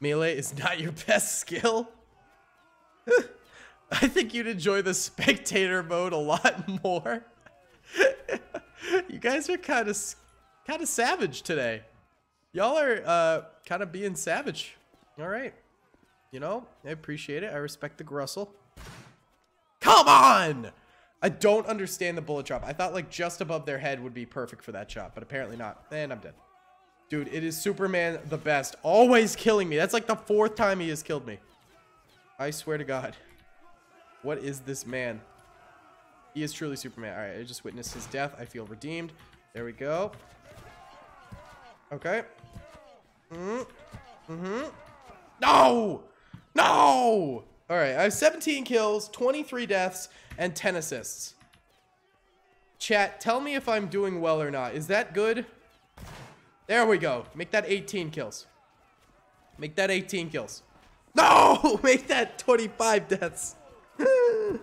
Melee is <laughs> not your best skill. I think you'd enjoy the spectator mode a lot more. you guys are kind of kind of savage today. Y'all are uh, kind of being savage. All right. You know, I appreciate it. I respect the grustle. Come on! I don't understand the bullet drop. I thought like just above their head would be perfect for that shot, but apparently not. And I'm dead. Dude, it is Superman the best. Always killing me. That's like the fourth time he has killed me. I swear to God. What is this man? He is truly Superman. All right, I just witnessed his death. I feel redeemed. There we go. Okay. Mm. Mm-hmm. No! No! All right, I have 17 kills, 23 deaths, and 10 assists. Chat, tell me if I'm doing well or not. Is that good? There we go. Make that 18 kills. Make that 18 kills. No! <laughs> Make that 25 deaths. <laughs> you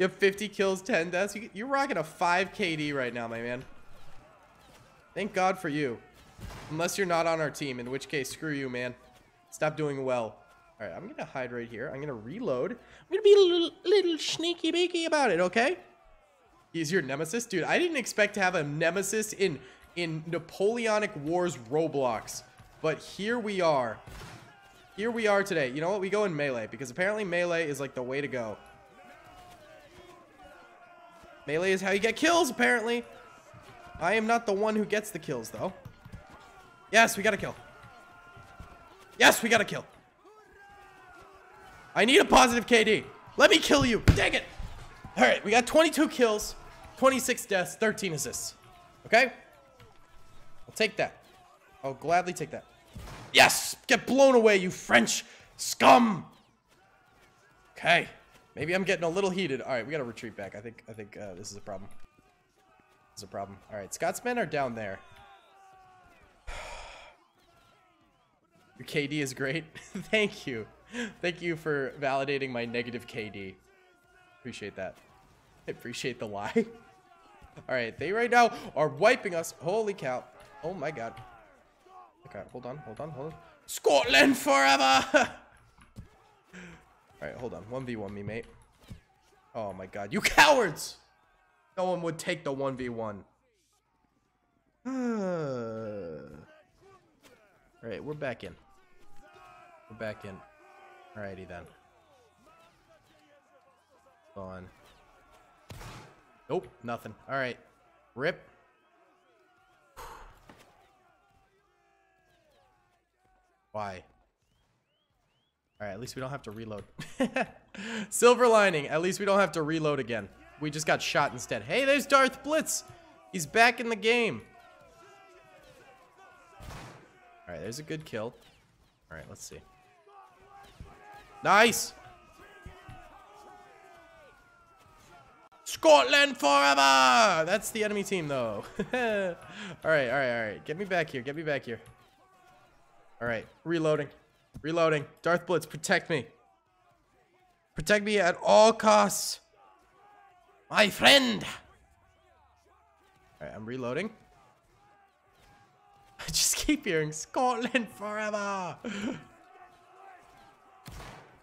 have 50 kills, 10 deaths. You, you're rocking a 5 KD right now, my man. Thank God for you. Unless you're not on our team, in which case, screw you, man. Stop doing well. All right, I'm going to hide right here. I'm going to reload. I'm going to be a little, little sneaky beaky about it, okay? He's your nemesis? Dude, I didn't expect to have a nemesis in, in Napoleonic Wars Roblox. But here we are. Here we are today. You know what? We go in melee because apparently melee is like the way to go. Melee is how you get kills, apparently. I am not the one who gets the kills, though. Yes, we got a kill. Yes, we got a kill. I need a positive KD. Let me kill you. Dang it. All right, we got 22 kills, 26 deaths, 13 assists. Okay? I'll take that. I'll gladly take that. Yes! Get blown away, you French scum! Okay. Maybe I'm getting a little heated. All right, we got to retreat back. I think I think uh, this is a problem. This is a problem. All right, Scotsmen are down there. KD is great. <laughs> Thank you. Thank you for validating my negative KD. Appreciate that. I appreciate the lie. <laughs> All right, they right now are wiping us. Holy cow. Oh my god. Okay, hold on, hold on, hold on. Scotland forever! <laughs> Alright, hold on. 1v1 me, mate. Oh my god. You cowards! No one would take the 1v1. <sighs> Alright, we're back in. We're back in. Alrighty then. On. Nope, nothing. Alright. Rip. Why? Alright, at least we don't have to reload. <laughs> Silver lining. At least we don't have to reload again. We just got shot instead. Hey, there's Darth Blitz. He's back in the game. Alright, there's a good kill. Alright, let's see. Nice! Scotland forever! That's the enemy team, though. <laughs> alright, alright, alright. Get me back here. Get me back here. Alright, reloading. Reloading. Darth Blitz, protect me. Protect me at all costs. My friend! Alright, I'm reloading. <laughs> I just keep hearing Scotland forever! <laughs>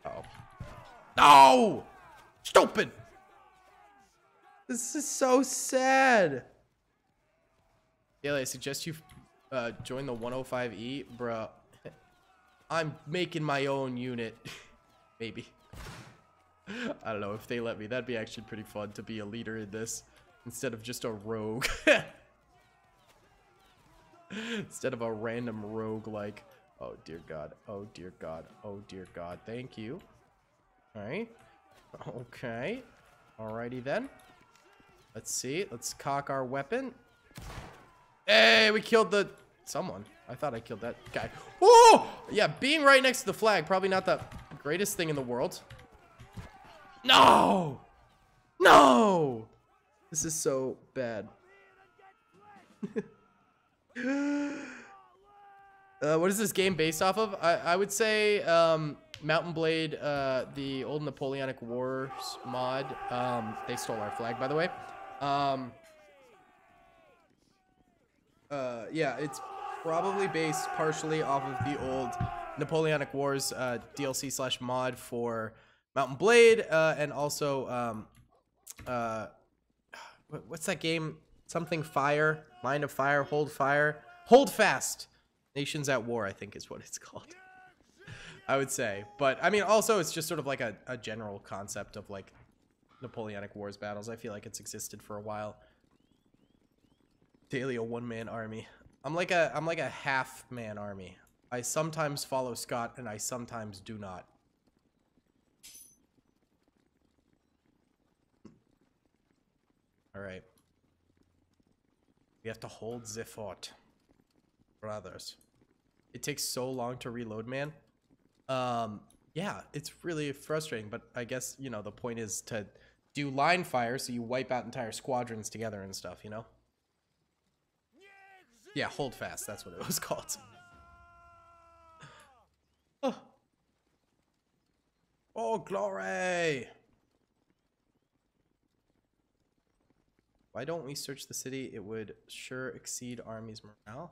Uh oh No! Stupid! This is so sad. Yeah, I suggest you uh, join the 105E. Bruh, I'm making my own unit. <laughs> Maybe. I don't know if they let me. That'd be actually pretty fun to be a leader in this instead of just a rogue. <laughs> instead of a random rogue like, oh dear God, oh dear God, oh dear God. Thank you. All right. Okay. Alrighty then. Let's see. Let's cock our weapon. Hey, we killed the someone. I thought I killed that guy. Oh! Yeah, being right next to the flag, probably not the greatest thing in the world. No! No! This is so bad. <laughs> uh, what is this game based off of? I, I would say um, Mount and Blade, uh, the old Napoleonic Wars mod. Um, they stole our flag, by the way. Um, uh, yeah, it's probably based partially off of the old Napoleonic Wars uh, DLC slash mod for Mount and Blade, uh, and also um, uh, what's that game? Something Fire, Line of Fire, Hold Fire, Hold Fast. Nations at War, I think is what it's <laughs> called. I would say, but I mean, also it's just sort of like a, a general concept of like Napoleonic Wars battles. I feel like it's existed for a while. Daley a one-man army. I'm like a I'm like a half-man army. I sometimes follow Scott and I sometimes do not. All right. We have to hold the fort. Brothers. It takes so long to reload, man. Um, yeah, it's really frustrating, but I guess, you know, the point is to do line fire so you wipe out entire squadrons together and stuff, you know? Yeah, hold fast, that's what it was <laughs> called. oh. oh, glory! Why don't we search the city? It would sure exceed army's morale.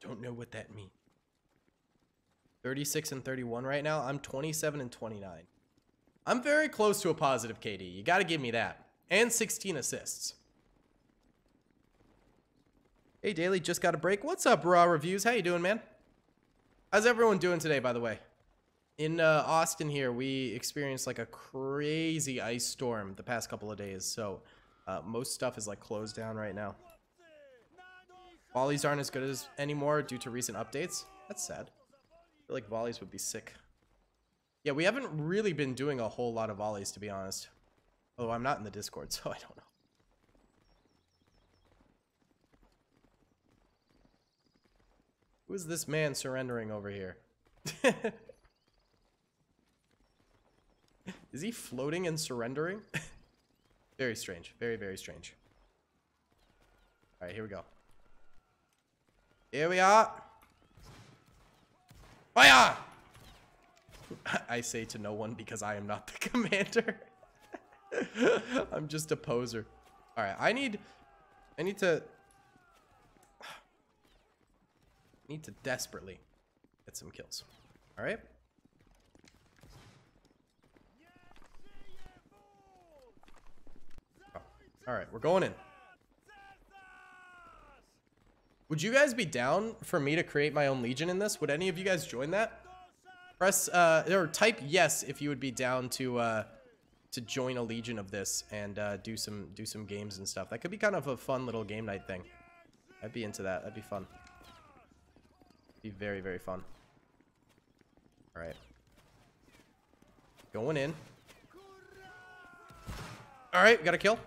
Don't know what that means. 36 and 31 right now. I'm 27 and 29. I'm very close to a positive KD. You got to give me that. And 16 assists. Hey, Daley, just got a break. What's up, Raw Reviews? How you doing, man? How's everyone doing today, by the way? In uh, Austin here, we experienced like a crazy ice storm the past couple of days. So uh, most stuff is like closed down right now. Volleys aren't as good as anymore due to recent updates. That's sad. I feel like volleys would be sick. Yeah, we haven't really been doing a whole lot of volleys, to be honest. Although I'm not in the Discord, <laughs> so I don't know. Who is this man surrendering over here? <laughs> is he floating and surrendering? <laughs> very strange. Very, very strange. Alright, here we go. Here we are. Fire! <laughs> I say to no one because I am not the <laughs> commander. <laughs> I'm just a poser. All right, I need, I need to, <sighs> need to desperately get some kills. All right. Oh, all right, we're going in. Would you guys be down for me to create my own legion in this? Would any of you guys join that? Press, uh, or type yes if you would be down to, uh, to join a legion of this and, uh, do some, do some games and stuff. That could be kind of a fun little game night thing. I'd be into that. That'd be fun. Be very, very fun. Alright. Going in. Alright, got a kill.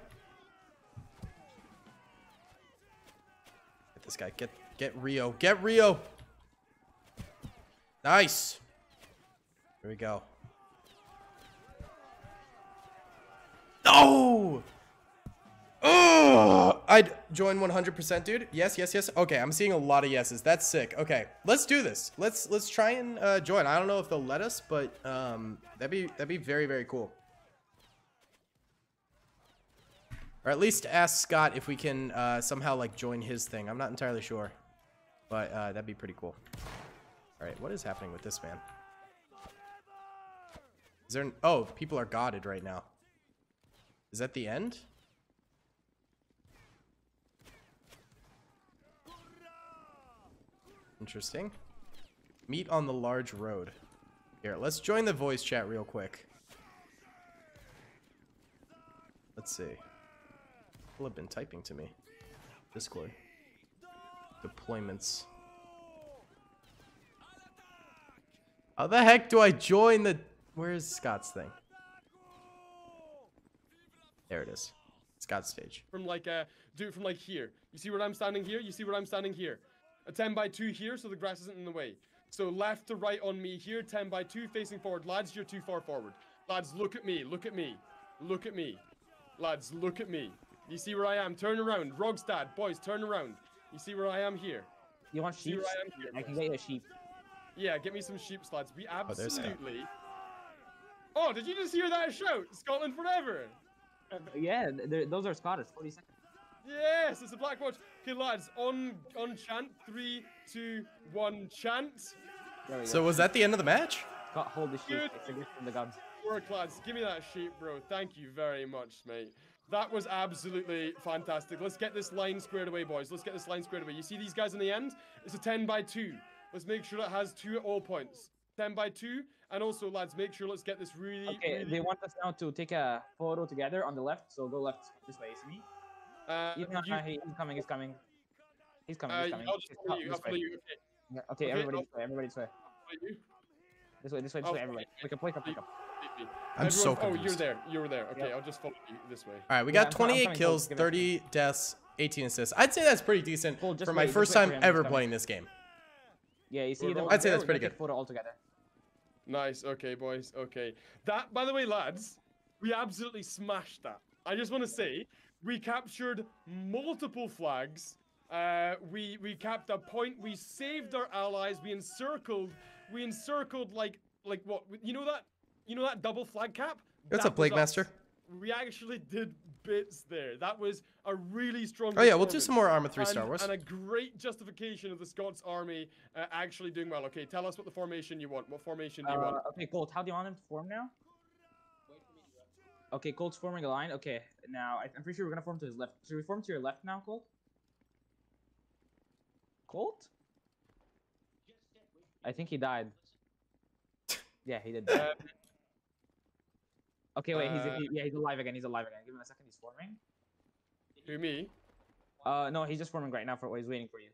This guy. Get get Rio. Get Rio. Nice. Here we go. No! Oh! I'd join 100%, dude. Yes, yes, yes. Okay, I'm seeing a lot of yeses. That's sick. Okay, let's do this. Let's let's try and uh, join. I don't know if they'll let us, but um, that'd be that'd be very very cool. Or at least ask Scott if we can uh, somehow like join his thing. I'm not entirely sure. But uh, that'd be pretty cool. Alright, what is happening with this man? Is there. Oh, people are godded right now. Is that the end? Interesting. Meet on the large road. Here, let's join the voice chat real quick. Let's see people have been typing to me. Discord. Deployments. How the heck do I join the... Where's Scott's thing? There it is. Scott's stage. From like, uh, it from like here. You see where I'm standing here? You see where I'm standing here? A 10 by 2 here so the grass isn't in the way. So left to right on me here, 10 by 2 facing forward. Lads, you're too far forward. Lads, look at me, look at me, look at me. Lads, look at me. You see where I am? Turn around. Rogstad, boys, turn around. You see where I am here? You want sheep? I, I, can get you a sheep. Yeah, get me some sheep, lads. We oh, absolutely... Oh, oh, did you just hear that shout? Scotland forever! yeah, those are Scottish. 40 seconds. Yes, it's a Black Watch. Okay, lads, on on chant. Three, two, one, chant. So was that the end of the match? Scott, hold the sheep. Good. It's a gift from the gods. Work, lads. Give me that sheep, bro. Thank you very much, mate. That was absolutely fantastic. Let's get this line squared away, boys. Let's get this line squared away. You see these guys in the end? It's a 10 by 2. Let's make sure it has two at all points. 10 by 2. And also, lads, make sure let's get this really, Okay, really they want us now to take a photo together on the left, so go left this way. See me? uh, you- he- he's coming. He's coming. He's coming. uh, He's coming. I'll just follow you. I'll follow you. Okay, Yeah, Okay, Okay, everybody this way. Everybody this way. This way. This way. This way. follow Everybody. Wake up. Wake up. Wake up. Completely. I'm so Everyone- Oh, you're there. You're there. Okay, Yep. I'll just follow you this way. All right, we Yeah, got I'm 28 coming, kills, Cole, give 30 deaths, 18 assists. I'd say that's pretty decent Cole, just for my wait, just first wait for time ever playing this game. Yeah, you see We're them. I'd say that's pretty good. a Photo all together. Nice. Okay, boys. Okay. That, by the way, lads, we absolutely smashed that. I just want to say, we captured multiple flags. Uh, we we capped a point. We saved our allies. We encircled. We encircled like like what? You know that? You know that double flag cap? What's That up, Plague. Master? We actually did bits there. That was a really strong. Oh yeah, we'll do some more Arma 3 and, Star Wars. And a great justification of the Scots army uh, actually doing well. Okay, tell us what the formation you want. What formation do you want? Uh, okay, Colt, how do you want him to form now? Okay, Colt's forming a line. Okay, now I, I'm pretty sure we're gonna form to his left. Should we form to your left now, Colt? Colt? I think he died. <laughs> Yeah, he did. Die. Okay, wait, he's uh, he, yeah, he's alive again. He's alive again. Give him a second. He's forming. who me? Uh, no, he's just forming right now for he's waiting for you.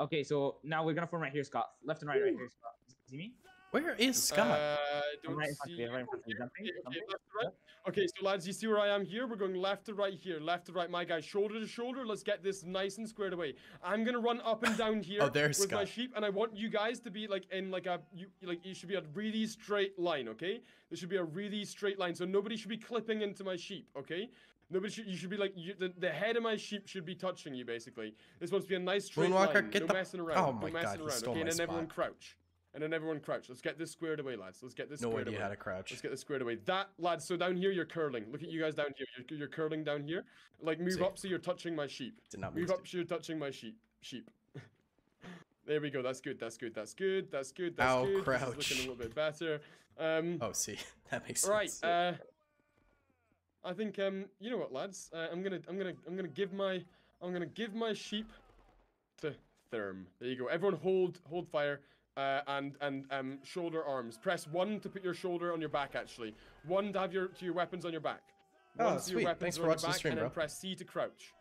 Okay, so now we're gonna form right here, Scott. Left and right, right here, Scott. See me? Where is Scott? Uh, I don't right in front of see you, right in front of you, here. jumping, Okay, okay, jumping. left to right. Okay, so lads, you see where I am here? We're going left to right here, left to right. My guys, shoulder to shoulder. Let's get this nice and squared away. I'm gonna run up and down <sighs> here Oh, there's with my sheep, and I want you guys to be like in like a you like you should be a really straight line. Okay, there should be a really straight line, so nobody should be clipping into my sheep. Okay. Nobody should. You should be like you, the, the head of my sheep should be touching you. Basically, this wants to be a nice straight Moonwalker, line. get no the- messing around. Oh no my messing God, he around. stole okay, my and then everyone spot. crouch. And then everyone crouch. Let's get this squared away, lads. Let's get this No squared idea away. how to crouch. Let's get this squared away. That, lads, so down here you're curling. Look at you guys down here. You're, you're curling down here. Like, move See. up so you're touching my sheep. Did not Move up so you're touching my sheep. Sheep. <laughs> there we go. That's good. That's good. That's good. That's good. That's Ow, good. This is crouch. looking a little bit better. Um, <laughs> Oh, see, <laughs> that makes right. sense. Uh, I think um, you know what, lads. Uh, I'm gonna, I'm gonna, I'm gonna give my, I'm gonna give my sheep to Therm. There you go. Everyone hold, hold fire. Uh, and and um, shoulder arms. Press one to put your shoulder on your back. Actually, one to have your to your weapons on your back. Oh, One to sweet. your weapons Thanks for on your watching the stream, and then bro. press C to crouch.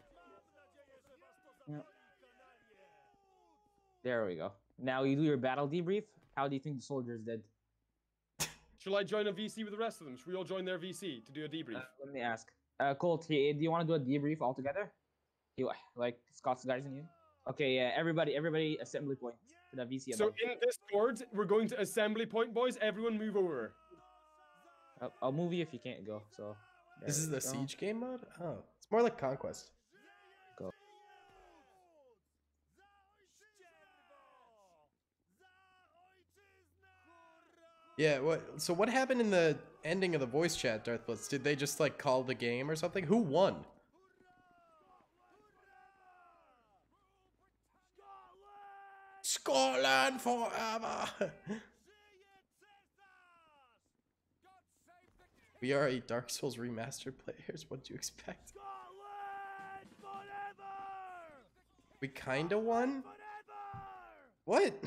There we go. Now you do your battle debrief. How do you think the soldiers did? <laughs> Shall I join a VC with the rest of them? Should we all join their VC to do a debrief? Uh, let me ask. Uh, Colt, do you want to do a debrief all together? You like Scott's guys and you? Okay, yeah. Everybody, everybody, assembly point to the VC. so above. in Discord, we're going to assembly point, boys. Everyone move over. I'll, I'll move you if you can't go. So. this is the go. siege game mode. Oh, it's more like conquest. Go. Yeah. What? So what happened in the ending of the voice chat, Darth Blitz? Did they just like call the game or something? Who won? Scotland forever. we are a Dark Souls remastered players. What do you expect? We kinda won. What?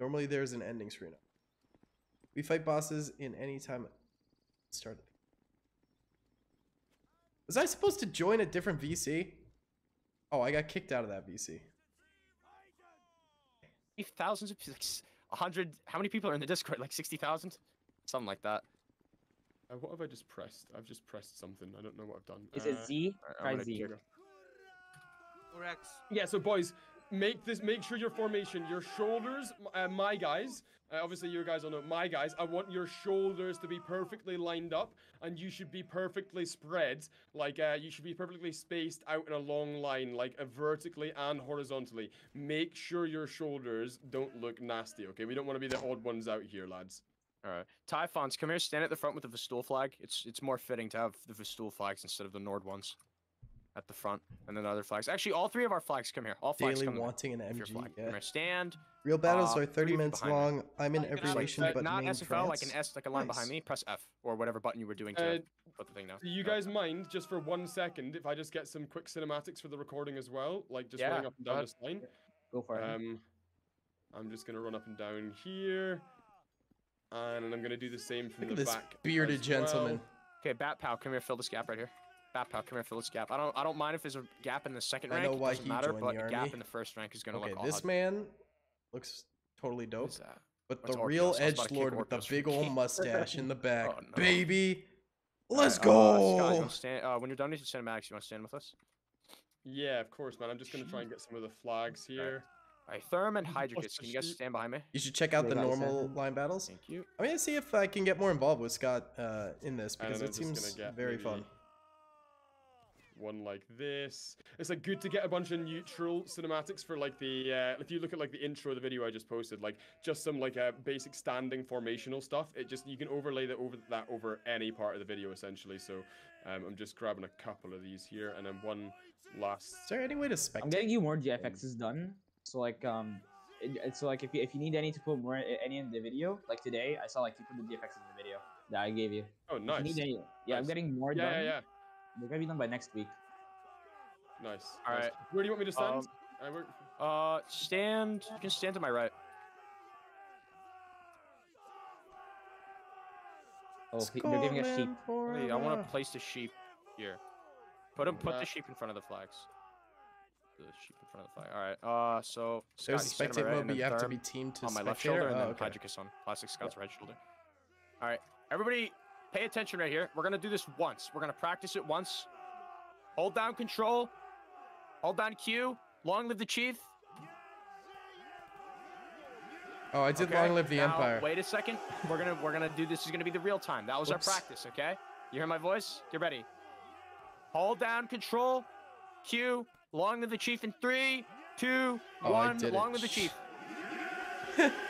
Normally there's an ending screen. We fight bosses in any time at the start Was I supposed to join a different VC? Oh, I got kicked out of that VC. thousands of like s- a hundred. How many people are in the Discord? Like sixty thousand, something like that. Uh, what have I just pressed? I've just pressed something. I don't know what I've done. Is Uh, it Z? Alright, I'm Try gonna Z. check. Yeah, so boys, make this make sure your formation, your shoulders, uh, my guys, uh, obviously your guys don't know, my guys, I want your shoulders to be perfectly lined up and you should be perfectly spread, like uh, you should be perfectly spaced out in a long line, like uh, vertically and horizontally. Make sure your shoulders don't look nasty, okay? We don't want to be the odd ones out here, lads. All right, Typhons, come here. Stand at the front with the Vestol flag. It's it's more fitting to have the Vestol flags instead of the Nord ones. At the front, and then the other flags. Actually, all three of our flags come here. All flags Daley come wanting an with your MG. flag. Come Yeah. here, stand. Real battles uh, are 30 minutes behind me. long. I'm in Like, every not- nation but not main SFL, like an S, like a line Nice. behind me. Press F or whatever button you were doing to Uh, put the thing down. Do you Go. guys mind just for one second if I just get some quick cinematics for the recording as well, like just Yeah, running up and down ahead. this line? Go for it. Um, I'm just gonna run up and down here, and I'm gonna do the same from Look at the this back. bearded as gentleman. well. Okay, Bat Pal, come here, fill this gap right here. Bat Pal, come here, fill this gap. I don't, I don't mind if there's a gap in the second I rank. know it why doesn't he matter, joined but the a gap army. in the first rank is gonna Okay, look this odd. man looks totally dope. is that? But What's the real I was about edge lord with the big old <laughs> mustache in the back, Oh, no. baby. Let's uh, Scott, you go. wanna stand, uh, when you're done with your cinematics, you want to stand with us? Yeah, of course, man. I'm just gonna try and get some of the flags here. All right, Therm and What's Hydricus, can you guys stand behind me? You should check out the normal line battles. Thank you. I'm gonna see if I can get more involved with Scott uh, in this because then it seems very maybe fun. One like this. It's like good to get a bunch of neutral cinematics for like the uh, if you look at like the intro of the video I just posted, like just some like uh, basic standing formational stuff. It just you can overlay that over that over any part of the video essentially. So um, I'm just grabbing a couple of these here, and then one last. Is there any way to spec I'm getting you more GFXs done. So like um, it, it's so like if you if you need any to put more i- any in the video, like today I saw like you put the GFXs in the video that I gave you. Oh, If nice. you need any, yeah, I'm getting more Yeah, done. yeah, yeah. They're gonna be done by next week. Nice. All nice. right. Where do you want me to stand? Um, I work. Uh, stand. You can stand to my right. Oh, pe- they're giving us sheep. Hey, I want to place the sheep here. Put 'em- put the sheep in front of the flags. The sheep in front of the flag. All right. Uh, so Scott, There's you stand to spectate my right, mode, and you have to be teamed to on my left spectator. shoulder, and Oh, then okay. Hydricus on plastic Scott's right shoulder. All right, everybody, pay attention right here. We're gonna do this once. We're gonna practice it once. Hold down control. Hold down Q. Long live the chief. Oh, I did okay? long live the Now, empire. Wait a second. We're gonna we're gonna do this. Is gonna be the real time. That was Whoops. our practice. Okay. You hear my voice? Get ready. Hold down control. Q. Long live the chief in three, two, Oh, one. Long live the chief. <laughs>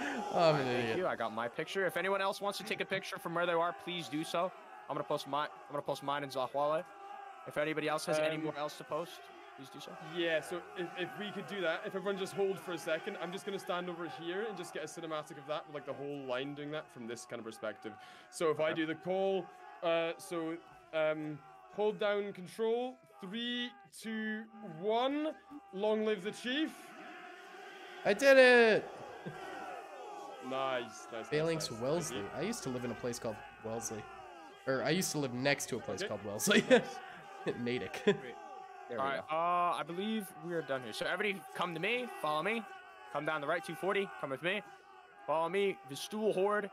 oh, I'm an Thank idiot. you. I got my picture. If anyone else wants to take a picture from where they are, please do so. I'm gonna post my I'm gonna post mine in Zahwale. If anybody else has any Um, more else to post, please do so. Yeah, so if, if we could do that, if everyone just hold for a second, I'm just gonna stand over here and just get a cinematic of that, with like the whole line doing that from this kind of perspective. So if I do the call, uh, so um, hold down control, three, two, one, long live the chief. I did it. Nice, nice. nice, Phalanx nice. Wellesley. I used to live in a place called Wellesley. Or I used to live next to a place Okay. called Wellesley. <laughs> <laughs> Natick. <laughs> All right. go. Uh, I believe we are done here. So everybody, come to me. Follow me. Come down the right 240. Come with me. Follow me. The stool horde.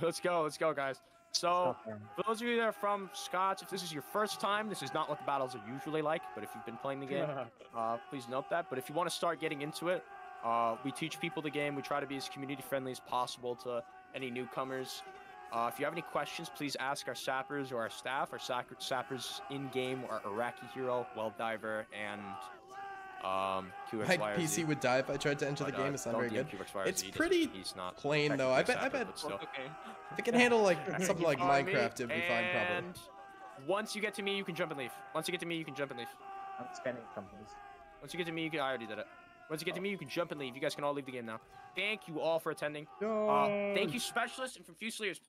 let's go. Let's go, guys. So. For those of you that are from Scots, if this is your first time, this is not what the battles are usually like. But if you've been playing the game, uh, please note that. But if you want to start getting into it, uh, we teach people the game. We try to be as community friendly as possible to any newcomers. Uh, if you have any questions, please ask our sappers or our staff. Our sac- sappers in game are Iraqi Hero, Well Diver, and um, My PC would die if I tried to enter the But, uh, game. It's not very good. QXYRZ, It's pretty he's not plain, though. I technically bet- I bet- still. Okay. If it can handle like <laughs> something like Minecraft, it'd be fine probably. And once you get to me, you can jump and leave. Once you get to me, you can jump and leave. I'm spending companies. Once you get to me, you can. I already did it. Once you get to me, you can jump and leave. You guys can all leave the game now. Thank you all for attending. Uh, thank you, specialists, and from Fusiliers.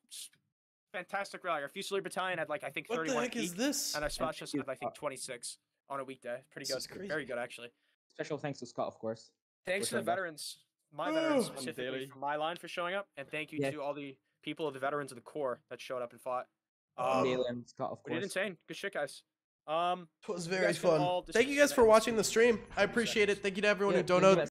Fantastic rally. Our Fusilier battalion had like I think What 31 the heck peak, is this? and our specialists you, had I think 26 on a weekday. Pretty This good. crazy. Very good actually. Special thanks to Scott, of course. Thanks to the Which I love. veterans, my veterans <sighs> specifically from my line for showing up, and thank you Yeah. to all the people of the veterans of the Corps that showed up and fought. Um, Scott, of we did insane. Good shit, guys. Um, It was very fun. Thank you guys for watching the stream. I appreciate it. Thank you to everyone Yeah, who thank you donated. guys.